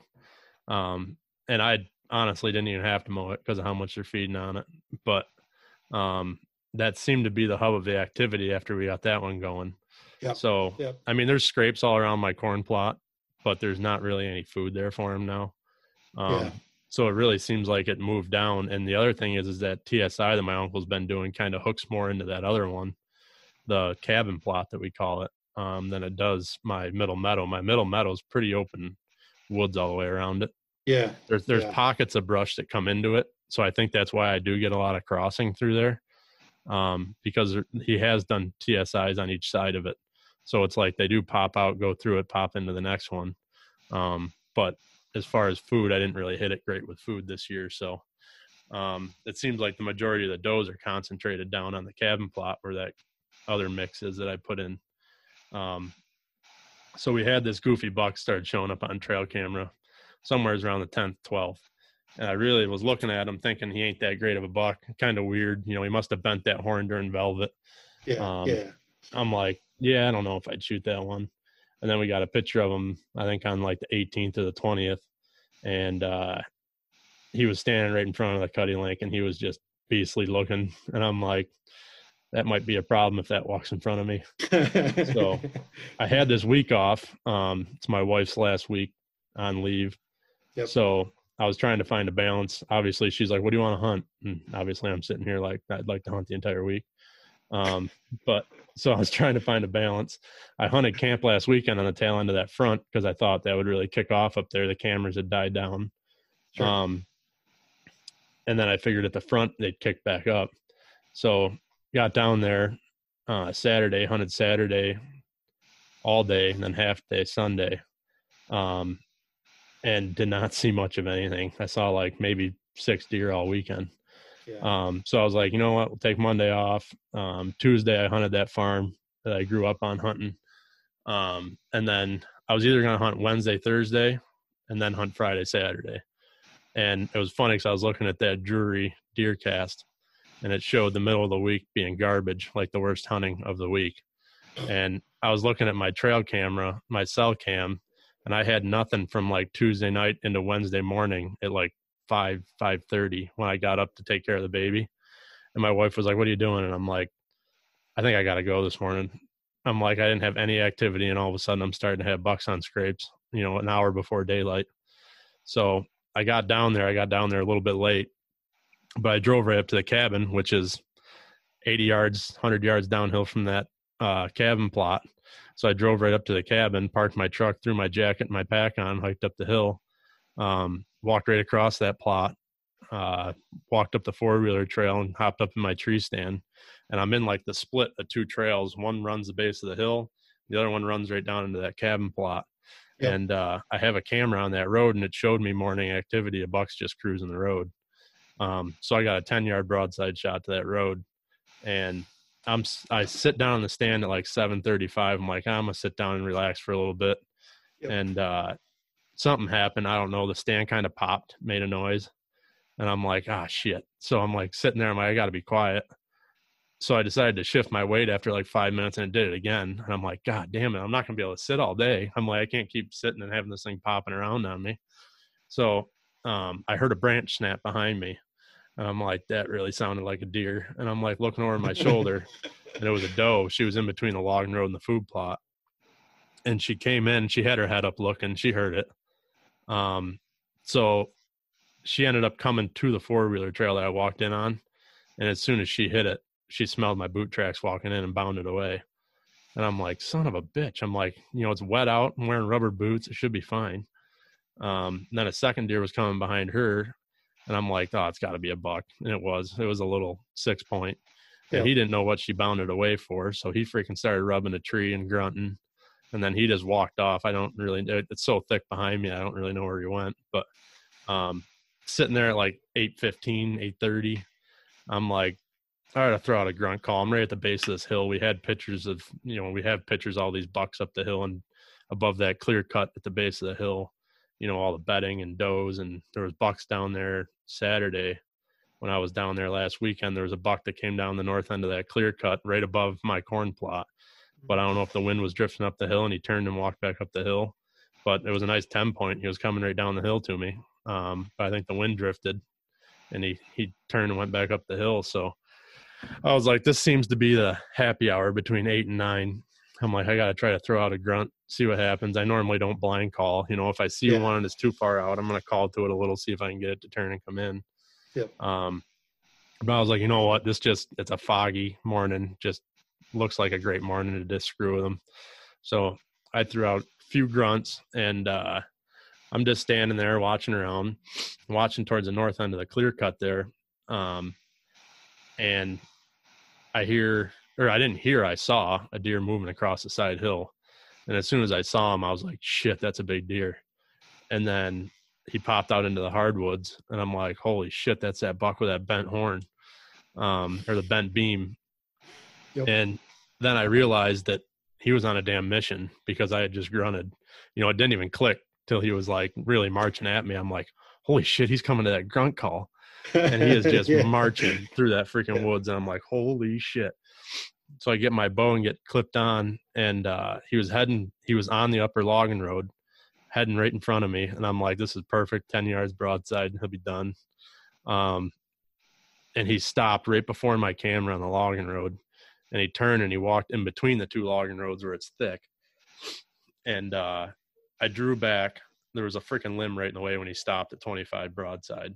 Um, and I honestly didn't even have to mow it because of how much they're feeding on it. But um, that seemed to be the hub of the activity after we got that one going. Yep. So, Yep. I mean, there's scrapes all around my corn plot, but there's not really any food there for them now. Um, Yeah. So it really seems like it moved down. And the other thing is, is that TSI that my uncle's been doing kind of hooks more into that other one, the cabin plot that we call it, um, than it does my middle meadow. My middle meadow is pretty open woods all the way around it. Yeah, There's there's Yeah. pockets of brush that come into it, so I think that's why I do get a lot of crossing through there, um, because he has done TSIs on each side of it. So it's like they do pop out, go through it, pop into the next one. Um, but as far as food, I didn't really hit it great with food this year. So um, it seems like the majority of the does are concentrated down on the cabin plot where that other mix is that I put in. Um, so we had this goofy buck start showing up on trail camera somewhere's around the 10th, 12th. And I really was looking at him thinking he ain't that great of a buck. Kind of weird. You know, he must have bent that horn during velvet. yeah, Um, yeah. I'm like, yeah, I don't know if I'd shoot that one. And then we got a picture of him, I think on like the 18th or the 20th. And uh, he was standing right in front of the CuddeLink and he was just beastly looking. And I'm like, that might be a problem if that walks in front of me. So I had this week off. Um, it's my wife's last week on leave. Yep. So I was trying to find a balance. Obviously, she's like, "What do you want to hunt?" And obviously, I'm sitting here like, "I'd like to hunt the entire week." Um, but so I was trying to find a balance. I hunted camp last weekend on the tail end of that front because I thought that would really kick off up there. The cameras had died down. Sure. Um, and then I figured at the front they'd kick back up. So got down there uh, Saturday, hunted Saturday all day, and then half day Sunday, um, and did not see much of anything. I saw like maybe six deer all weekend. yeah. Um, so I was like, you know what, we'll take Monday off. Um, Tuesday, I hunted that farm that I grew up on hunting. Um, and then I was either going to hunt Wednesday, Thursday, and then hunt Friday, Saturday. And it was funny because I was looking at that Drury deer cast, and it showed the middle of the week being garbage, like the worst hunting of the week. And I was looking at my trail camera, my cell cam, and I had nothing from like Tuesday night into Wednesday morning at like five five thirty when I got up to take care of the baby, and my wife was like, "What are you doing?" And I'm like, "I think I got to go this morning." I'm like, I didn't have any activity, and all of a sudden, I'm starting to have bucks on scrapes. You know, an hour before daylight. So I got down there. I got down there a little bit late, but I drove right up to the cabin, which is 80 yards, 100 yards downhill from that uh, cabin plot. So I drove right up to the cabin, parked my truck, threw my jacket and my pack on, hiked up the hill, um, walked right across that plot, uh, walked up the four wheeler trail and hopped up in my tree stand. And I'm in like the split of two trails. One runs the base of the hill, the other one runs right down into that cabin plot. Yep. And uh, I have a camera on that road, and it showed me morning activity of bucks just cruising the road. Um, so I got a 10 yard broadside shot to that road, and I'm I sit down on the stand at like 7:35. I'm like I'm gonna sit down and relax for a little bit, Yep. and uh, something happened. I don't know. The stand kind of popped, made a noise, and I'm like, ah, shit. So I'm like sitting there. I'm like, I got to be quiet. So I decided to shift my weight after like five minutes, and it did it again. And I'm like, God damn it, I'm not gonna be able to sit all day. I'm like, I can't keep sitting and having this thing popping around on me. So um, I heard a branch snap behind me. And I'm like, that really sounded like a deer. And I'm like looking over my shoulder, and it was a doe. She was in between the logging road and the food plot. And she came in, she had her head up looking, she heard it. Um, so she ended up coming to the four wheeler trail that I walked in on. And as soon as she hit it, she smelled my boot tracks walking in and bounded away. And I'm like, son of a bitch. I'm like, you know, it's wet out. I'm wearing rubber boots. It should be fine. Um, and then a second deer was coming behind her. And I'm like, oh, it's got to be a buck. And it was. It was a little six point. And Yeah. he didn't know what she bounded away for. So he freaking started rubbing a tree and grunting. And then he just walked off. I don't really, it- it's so thick behind me. I don't really know where he went. But um, sitting there at like 8.15, 8.30, I'm like, all right, I throw out a grunt call. I'm right at the base of this hill. We had pictures of, you know, we have pictures of all these bucks up the hill and above that clear cut at the base of the hill, you know, all the bedding and does. And there was bucks down there Saturday when I was down there last weekend. There was a buck that came down the north end of that clear cut right above my corn plot. But I don't know if the wind was drifting up the hill and he turned and walked back up the hill. But it was a nice 10 point. He was coming right down the hill to me. Um, but I think the wind drifted and he, he turned and went back up the hill. So, I was like, this seems to be the happy hour between eight and nine. I'm like, I got to try to throw out a grunt, see what happens. I normally don't blind call. You know, if I see Yeah. one and it's too far out, I'm going to call to it a little, see if I can get it to turn and come in. Yep. Um, but I was like, you know what? This just, it's a foggy morning. Just looks like a great morning to just screw with them. So I threw out a few grunts and, uh, I'm just standing there watching around, watching towards the north end of the clear cut there. Um, and I hear, or I didn't hear, I saw a deer moving across the side hill. And as soon as I saw him, I was like, shit, that's a big deer. And then he popped out into the hardwoods, and I'm like, holy shit, that's that buck with that bent horn, um, or the bent beam. Yep. And then I realized that he was on a damn mission because I had just grunted. You know, it didn't even click till he was like really marching at me. I'm like, holy shit, he's coming to that grunt call and he is just Yeah. marching through that freaking woods and i'm like holy shit so i get my bow and get clipped on and uh he was heading he was on the upper logging road heading right in front of me and i'm like this is perfect 10 yards broadside and he'll be done um and he stopped right before my camera on the logging road and he turned and he walked in between the two logging roads where it's thick and uh i drew back there was a freaking limb right in the way when he stopped at 25 broadside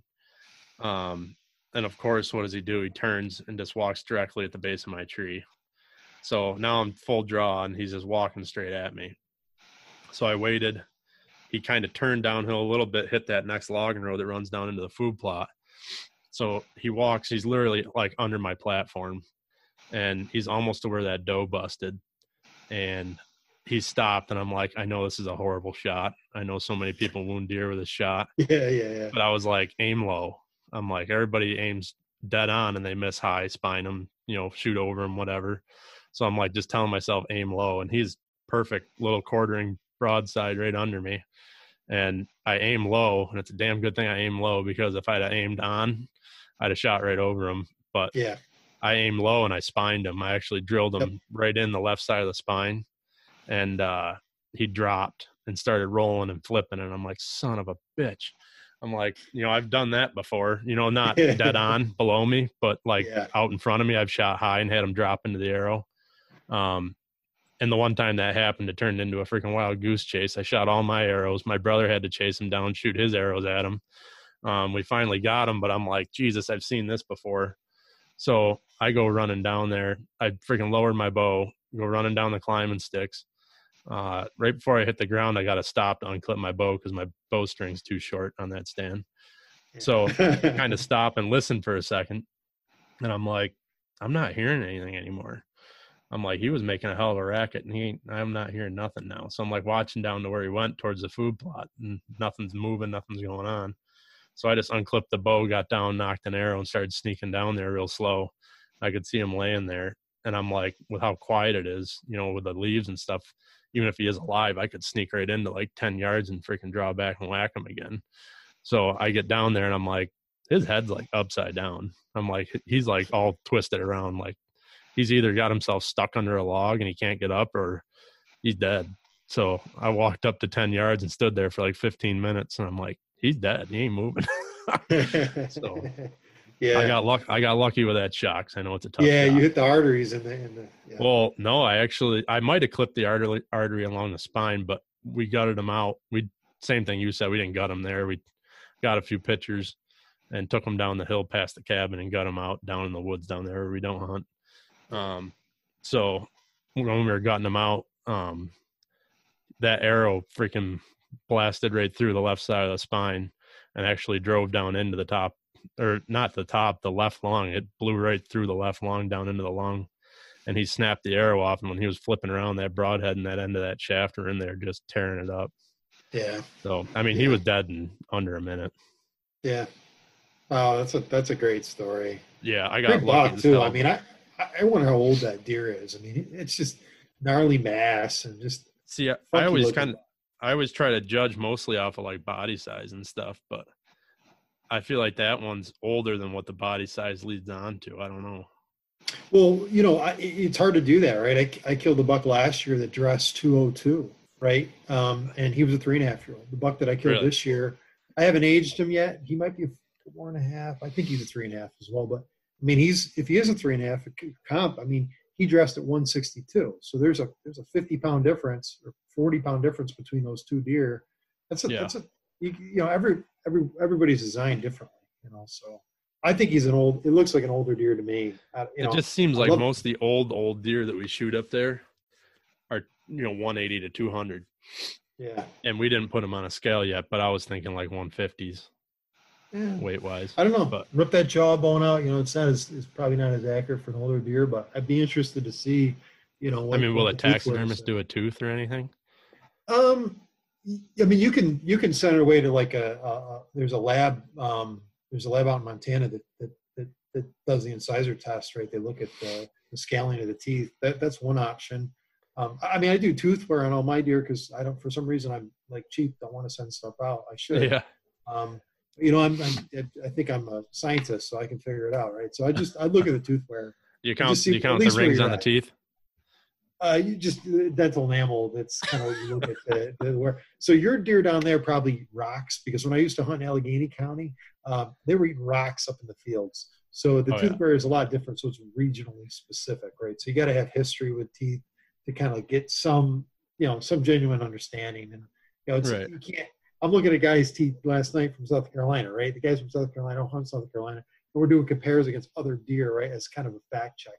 um, and of course, what does he do? He turns and just walks directly at the base of my tree. So now I'm full draw and he's just walking straight at me. So I waited. He kind of turned downhill a little bit, hit that next logging road that runs down into the food plot. So he walks, he's literally like under my platform and he's almost to where that doe busted. And he stopped and I'm like, I know this is a horrible shot. I know so many people wound deer with a shot Yeah, yeah, yeah. but I was like, aim low. I'm like, everybody aims dead on and they miss high, spine them, you know, shoot over them, whatever. So I'm like, just telling myself, aim low. And he's perfect little quartering broadside right under me. And I aim low, and it's a damn good thing I aim low because if I'd have aimed on, I'd have shot right over him. But Yeah. I aimed low and I spined him. I actually drilled him right in the left side of the spine, and uh, he dropped and started rolling and flipping. And I'm like, son of a bitch. I'm like, you know, I've done that before. You know, not dead on below me, but like Yeah. out in front of me. I've shot high and had him drop into the arrow. Um, and the one time that happened, it turned into a freaking wild goose chase. I shot all my arrows. My brother had to chase him down, shoot his arrows at him. Um, we finally got him, but I'm like, Jesus, I've seen this before. So I go running down there. I freaking lowered my bow, go running down the climbing sticks. Uh, right before I hit the ground, I got to stop to unclip my bow because my bowstring's too short on that stand. So I kind of stop and listen for a second. And I'm like, I'm not hearing anything anymore. I'm like, he was making a hell of a racket and he ain't, I'm not hearing nothing now. So I'm like watching down to where he went towards the food plot and nothing's moving, nothing's going on. So I just unclipped the bow, got down, nocked an arrow, and started sneaking down there real slow. I could see him laying there. And I'm like, with how quiet it is, you know, with the leaves and stuff, even if he is alive, I could sneak right into like 10 yards and freaking draw back and whack him again. So I get down there and I'm like, his head's like upside down. I'm like, he's like all twisted around. Like he's either got himself stuck under a log and he can't get up or he's dead. So I walked up to 10 yards and stood there for like 15 minutes and I'm like, he's dead. He ain't moving. so yeah, I got luck. I got lucky with that 'cause I know it's a tough yeah, shot. you hit the arteries in the in the. Yeah. Well, no, I actually I might have clipped the artery artery along the spine, but we gutted him out. We same thing you said. We didn't gut him there. We got a few pictures and took him down the hill past the cabin and got him out down in the woods down there where we don't hunt. Um, so when we were gutting him out, um, that arrow freaking blasted right through the left side of the spine and actually drove down into the top or not the top, the left lung. It blew right through the left lung down into the lung and he snapped the arrow off. And when he was flipping around, that broadhead and that end of that shaft were in there just tearing it up. yeah, So, I mean, he was dead in under a minute. yeah. Oh, that's a that's a great story. Yeah, I got Big lucky buck too. I mean, I I wonder how old that deer is. I mean, it's just gnarly mass and just See, I, I always kind of, I always try to judge mostly off of like body size and stuff, but I feel like that one's older than what the body size leads on to. I don't know. Well, you know, I, it's hard to do that, right? I, I killed a buck last year that dressed 202, right? Um, and he was a three and a half year old. The buck that I killed Really? this year, I haven't aged him yet. He might be four and a half. I think he's a three and a half as well. But I mean, he's if he is a three and a half comp, I mean, he dressed at 162. So there's a there's a 50 pound difference or 40 pound difference between those two deer. That's a Yeah. that's a you, you know every every everybody's designed differently, you know. So I think he's an old. It looks like an older deer to me. I, you know, it just seems I like most of the old, old deer that we shoot up there are, you know, 180 to 200. Yeah. And we didn't put them on a scale yet, but I was thinking like 150s Yeah. weight wise. I don't know. But Rip that jawbone out. You know, it's not as it's probably not as accurate for an older deer, but I'd be interested to see. You know, I mean, will what a taxidermist do a tooth or anything? Um, I mean, you can you can send it away to like a, a, there's a lab um there's a lab out in Montana that that that, that does the incisor test. Right, they look at the, the scaling of the teeth. That that's one option. Um, I I mean, I do tooth wear on all my deer because I don't for some reason I'm like cheap. Don't want to send stuff out. I should. Yeah. Um, you know, I'm, I'm I think I'm a scientist, so I can figure it out, right? So I just I look at the tooth wear. You count, see you count the rings on the teeth? Uh, you just uh, dental enamel. That's kind of what you look at the, the where. So your deer down there probably eat rocks because when I used to hunt in Allegheny County, um, they were eating rocks up in the fields. So the Oh, tooth yeah. wear is a lot different. So it's regionally specific, right? So you got to have history with teeth to kind of get some, you know, some genuine understanding. And you know, it's, Right. you can't. I'm looking at a guy's teeth last night from South Carolina, right? The guys from South Carolina hunt South Carolina, and we're doing compares against other deer, right? As kind of a fact check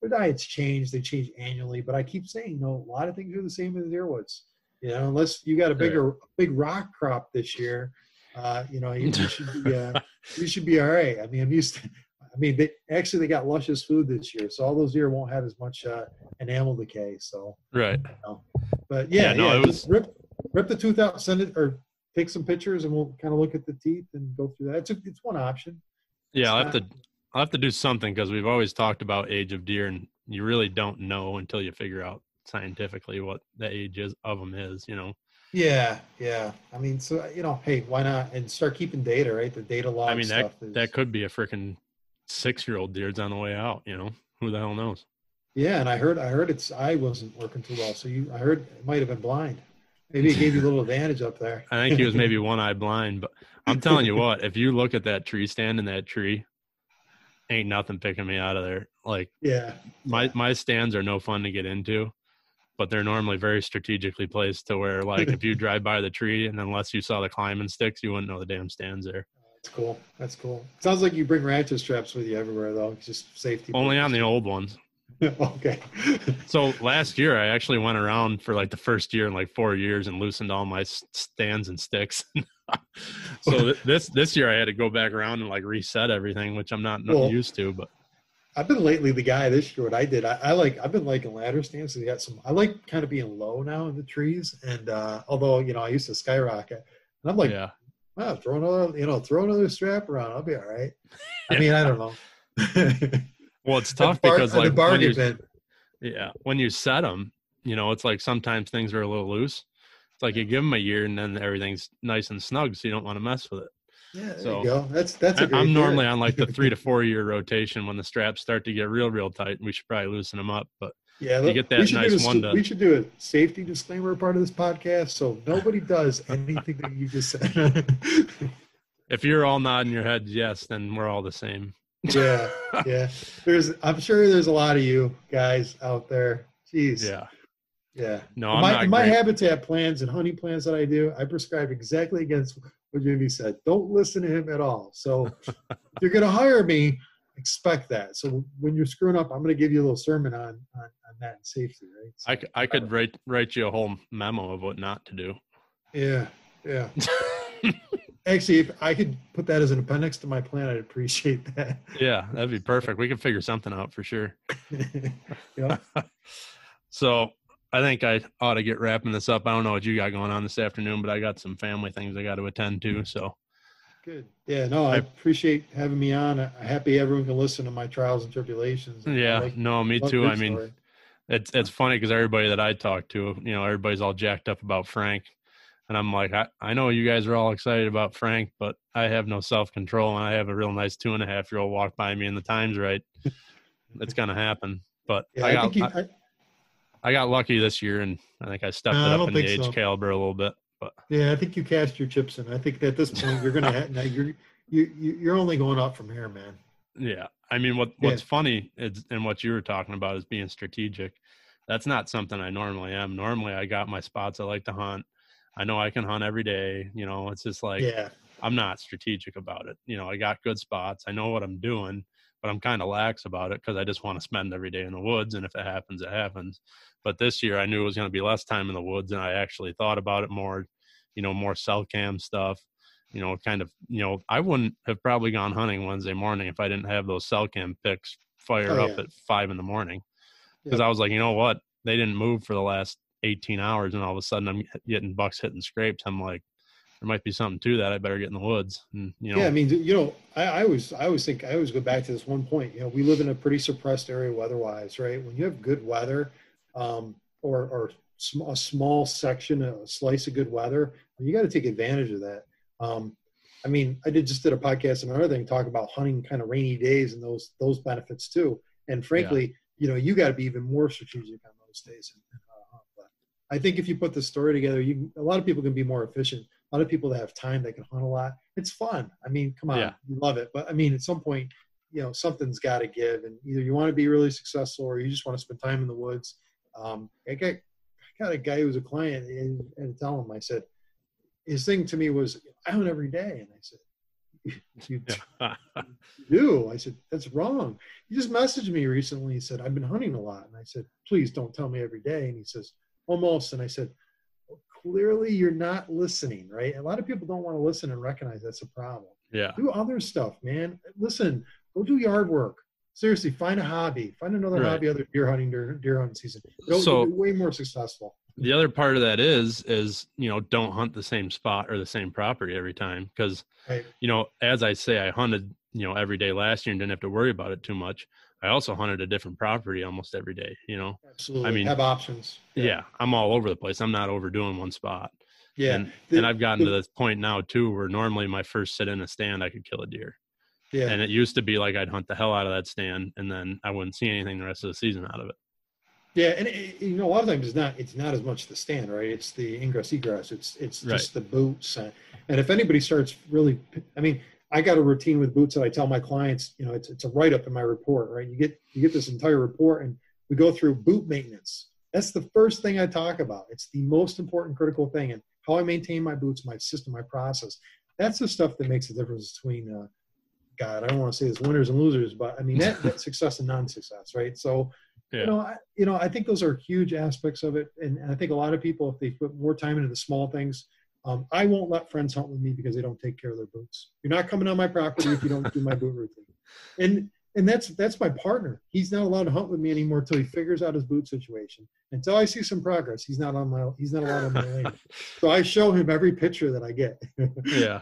their diets change they change annually but i keep saying you know a lot of things are the same as deer woods you know unless you got a bigger big rock crop this year uh you know you, you should be uh, you should be all right i mean i'm used to i mean they actually they got luscious food this year so all those deer won't have as much uh enamel decay so Right. you know. but yeah, Yeah, no, yeah, it was rip rip the tooth out send it or take some pictures and we'll kind of look at the teeth and go through that it's, a, it's one option Yeah, I'll have to I'll have to do something because we've always talked about age of deer, and you really don't know until you figure out scientifically what the age is of them is. You know, Yeah, yeah. I mean, so you know, hey, why not? And start keeping data, right? The data log I mean that is. that could be a freaking six year old deer's on the way out. You know, who the hell knows? yeah, and I heard, I heard its eye wasn't working too well. So you, I heard it might have been blind. Maybe it gave you a little advantage up there. I think he was maybe one eye blind, but I'm telling you what, if you look at that tree stand in that tree, ain't nothing picking me out of there. Like Yeah. my my stands are no fun to get into, but they're normally very strategically placed to where like if you drive by the tree and unless you saw the climbing sticks, you wouldn't know the damn stands there. That's cool. That's cool. Sounds like you bring ratchet straps with you everywhere, though. Just safety. Only on the old ones. okay. So last year, I actually went around for like the first year in like four years and loosened all my stands and sticks. so th- this this year, I had to go back around and like reset everything, which I'm not, Well- used to. But I've been lately the guy this year. What I did, I, I like. I've been liking ladder stands. So you got some. I like kind of being low now in the trees. And uh although you know I used to skyrocket, and I'm like, yeah, wow, throw another, you know, throw another strap around. I'll be all right. I mean, I don't know. Well, it's tough bar- because like when you, yeah, when you set them, you know, it's like sometimes things are a little loose. It's like you give them a year and then everything's nice and snug, so you don't want to mess with it. Yeah, there So, you go. That's that's a I- I'm normally on like the three to four year rotation when the straps start to get real, real tight. We should probably loosen them up, but Yeah, you get that nice a, one We should do a safety disclaimer part of this podcast, so nobody does anything that you just said. if you're all nodding your head yes, then we're all the same. Yeah, yeah. There's, I'm sure there's a lot of you guys out there. Jeez. Yeah. Yeah. No, In my, in my habitat plans and hunting plans that I do, I prescribe exactly against what Jimmy said. Don't listen to him at all. So if you're going to hire me, expect that. So when you're screwing up, I'm going to give you a little sermon on on, on that and safety, right? So, I, I could write write you a whole memo of what not to do. yeah, yeah. Actually, if I could put that as an appendix to my plan, I'd appreciate that. Yeah, that'd be perfect. We could figure something out for sure. yeah. So I think I ought to get wrapping this up. I don't know what you got going on this afternoon, but I got some family things I got to attend to. Mm-hmm. So Good. Yeah, no, I appreciate having me on. I'm happy everyone can listen to my trials and tribulations. Yeah, like- no, me too. I mean, story. it's it's funny because everybody that I talk to, you know, everybody's all jacked up about Frank, and I'm like, I, I know you guys are all excited about Frank, but I have no self control, and I have a real nice two and a half year old walk by me, and the time's right. it's gonna happen. But Yeah, I I got think you, I, I, I got lucky this year, and I think I stepped No, it up in the age so. caliber a little bit. But yeah, I think you cast your chips in. I think at this point you're gonna have, now you're you, you you're only going up from here, man. Yeah, I mean, what Yeah. what's funny is, and what you were talking about is being strategic. That's not something I normally am. Normally, I got my spots I like to hunt. I know I can hunt every day. You know, it's just like yeah, I'm not strategic about it. You know, I got good spots. I know what I'm doing, but I'm kind of lax about it because I just want to spend every day in the woods. And if it happens, it happens. But this year, I knew it was going to be less time in the woods, and I actually thought about it more. You know, more cell cam stuff. You know, kind of. You know, I wouldn't have probably gone hunting Wednesday morning if I didn't have those cell cam pics fire Oh, up yeah. at five in the morning. Because Yeah. I was like, you know what? They didn't move for the last 18 hours, and all of a sudden I'm getting bucks hitting scrapes. I'm like, there might be something to that. I better get in the woods. And you know, yeah. I mean, you know, I, I always I always think I always go back to this one point. You know, we live in a pretty suppressed area weather-wise, right? When you have good weather, um, or or sm- a small section, a slice of good weather, you got to take advantage of that. Um, I mean, I did just did a podcast and another thing talk about hunting kind of rainy days and those those benefits too. And frankly, you know, you got to be even more strategic on those days. And, I think if you put the story together, you a lot of people can be more efficient. A lot of people that have time that can hunt a lot. It's fun. I mean, come on, Yeah. you love it. But I mean, at some point, you know, something's got to give, and either you want to be really successful or you just want to spend time in the woods. Um, I got I got a guy who was a client, and, and tell him I said, his thing to me was, I hunt every day, and I said, you do? I said, that's wrong. He just messaged me recently. He said, I've been hunting a lot. And I said, please don't tell me every day. And he says, almost. And I said, well, clearly you're not listening, right? A lot of people don't want to listen and recognize that's a problem. yeah, Do other stuff, man. Listen, go do yard work. Seriously, find a hobby. Find another Right. hobby other deer hunting during deer hunting season. You'll, So- you'll be way more successful. the other part of that is is you know don't hunt the same spot or the same property every time because Right. you know as I say I hunted you know every day last year and didn't have to worry about it too much. I also hunted a different property almost every day. You know, Absolutely. I mean, have options. yeah, I'm all over the place. I'm not overdoing one spot. Yeah. and, The- and I've gotten to the- this point now too where normally my first sit in a stand I could kill a deer. Yeah. And it used to be like I'd hunt the hell out of that stand and then I wouldn't see anything the rest of the season out of it. Yeah, and it, you know, a lot of times it's not it's not as much the stand, right? It's the ingress egress. It's it's Right. just the boots. And, and if anybody starts really, I mean, I got a routine with boots that I tell my clients. You know, it's it's a write up in my report, right? You get you get this entire report, and we go through boot maintenance. That's the first thing I talk about. It's the most important, critical thing, and how I maintain my boots, my system, my process. That's the stuff that makes the difference between. Uh, God, I don't want to say this winners and losers, but I mean that, success and non-success, right? So, Yeah. you know, I, you know, I think those are huge aspects of it, and, and I think a lot of people, if they put more time into the small things, um, I won't let friends hunt with me because they don't take care of their boots. You're not coming on my property if you don't do my boot routine, and and that's that's my partner. He's not allowed to hunt with me anymore until he figures out his boot situation. Until I see some progress, he's not on my he's not allowed on my lane. So I show him every picture that I get. Yeah.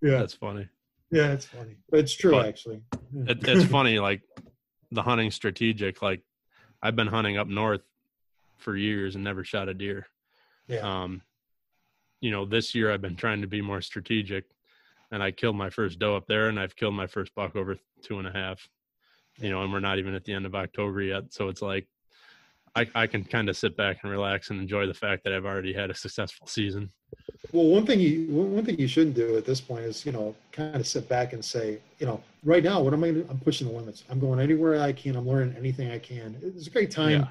Yeah. That's funny. yeah, it's funny, but it's true But actually. It, it's funny, like the hunting strategic. Like I've been hunting up north for years and never shot a deer. Yeah. Um, you know, this year I've been trying to be more strategic, and I killed my first doe up there, and I've killed my first buck over two and a half. You know, and we're not even at the end of October yet, so it's like I, I can kind of sit back and relax and enjoy the fact that I've already had a successful season. Well, one thing you one thing you shouldn't do at this point is you know kind of sit back and say you know right now what am I? I'm pushing the limits. I'm going anywhere I can. I'm learning anything I can. It's a great time. Yeah.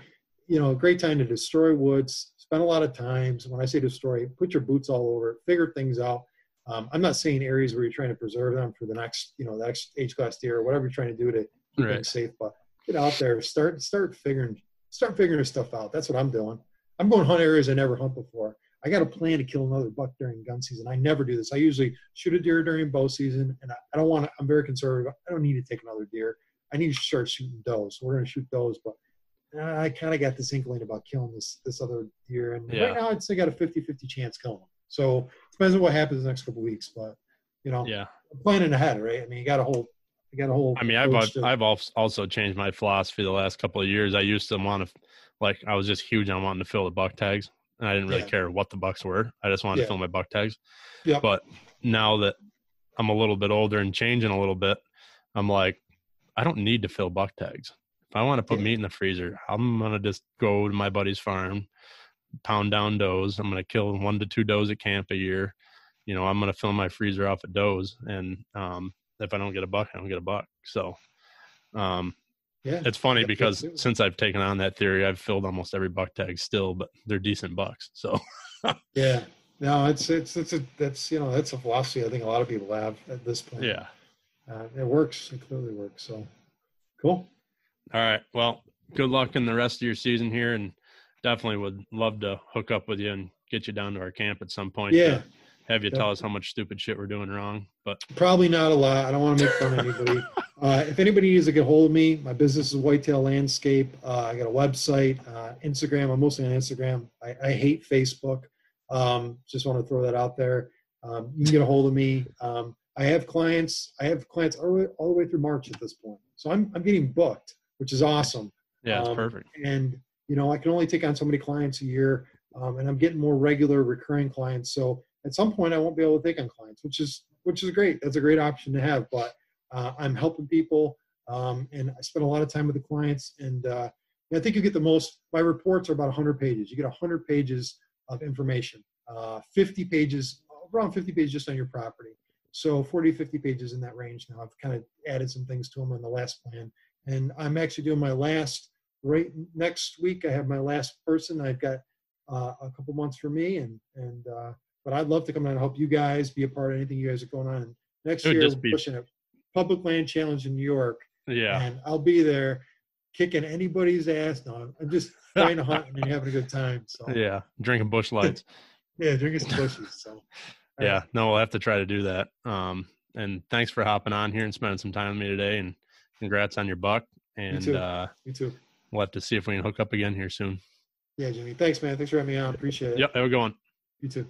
You know, a great time to destroy woods. Spend a lot of times. When I say destroy, put your boots all over it. Figure things out. Um, I'm not saying areas where you're trying to preserve them for the next you know the next age class deer or whatever you're trying to do to keep Right. them safe. But get out there. Start start figuring start figuring stuff out. That's what I'm doing. I'm going hunt areas I never hunt before. I got a plan to kill another buck during gun season. I never do this. I usually shoot a deer during bow season, and I, I don't want to. I'm very conservative. I don't need to take another deer. I need to start shooting does. So we're going to shoot those, but I kind of got this inkling about killing this this other deer, and Yeah. right now I'd say got a 50-50 chance killing them. So it depends on what happens the next couple weeks, but you know, Yeah. I'm planning ahead, right? I mean, you got a whole, you got a whole. I mean, I've to- I've also changed my philosophy the last couple of years. I used to want to, like, I was just huge on wanting to fill the buck tags, and I didn't really Yeah. care what the bucks were. I just wanted Yeah. to fill my buck tags. Yeah. But now that I'm a little bit older and changing a little bit, I'm like, I don't need to fill buck tags. If I want to put Yeah. meat in the freezer, I'm gonna just go to my buddy's farm, pound down does. I'm gonna kill one to two does at camp a year. You know, I'm gonna fill my freezer off of does, and um, if I don't get a buck, I don't get a buck. So, um, yeah, it's funny because since I've taken on that theory, I've filled almost every buck tag still, but they're decent bucks. So, Yeah. No, it's it's it's a that's you know that's a philosophy I think a lot of people have at this point. yeah. Uh, it works. It clearly works. So cool. All right. Well, good luck in the rest of your season here, and definitely would love to hook up with you and get you down to our camp at some point. Yeah. have you tell us how much stupid shit we're doing wrong. But Probably not a lot. I don't want to make fun of anybody. Uh, if anybody needs to get a hold of me, my business is Whitetail Landscape. Uh, I got a website, uh, Instagram. I'm mostly on Instagram. I, I hate Facebook. Um, just want to throw that out there. Um, you can get a hold of me. Um, I have clients. I have clients all, the way- all the way through March at this point. So I'm I'm getting booked, which is awesome. yeah, Um, perfect. And you know, I can only take on so many clients a year, um, and I'm getting more regular, recurring clients. So at some point, I won't be able to take on clients, which is which is great. That's a great option to have. But uh, I'm helping people, um, and I spend a lot of time with the clients. And uh, I think you get the most. My reports are about 100 pages. You get 100 pages of information, uh, 50 pages, around 50 pages just on your property. So 40, 50 pages in that range now. I've kind of added some things to them on the last plan. And I'm actually doing my last right next week. I have my last person. I've got uh, a couple months for me, and and uh, but I'd love to come down and help you guys be a part of anything you guys are going on. Next year, just we're be- pushing a public land challenge in New York, Yeah. and I'll be there kicking anybody's ass. No, I'm just trying to hunt and having a good time. So Yeah. Drinking Busch Lights. yeah, drinking some Busches. So yeah. No, we'll have to try to do that. Um, and thanks for hopping on here and spending some time with me today. And congrats on your buck. And too. uh, you too. we'll have to see if we can hook up again here soon. Yeah, Jimmy. Thanks, man. Thanks for having me on. Appreciate it. Yep. Have a good one. You too.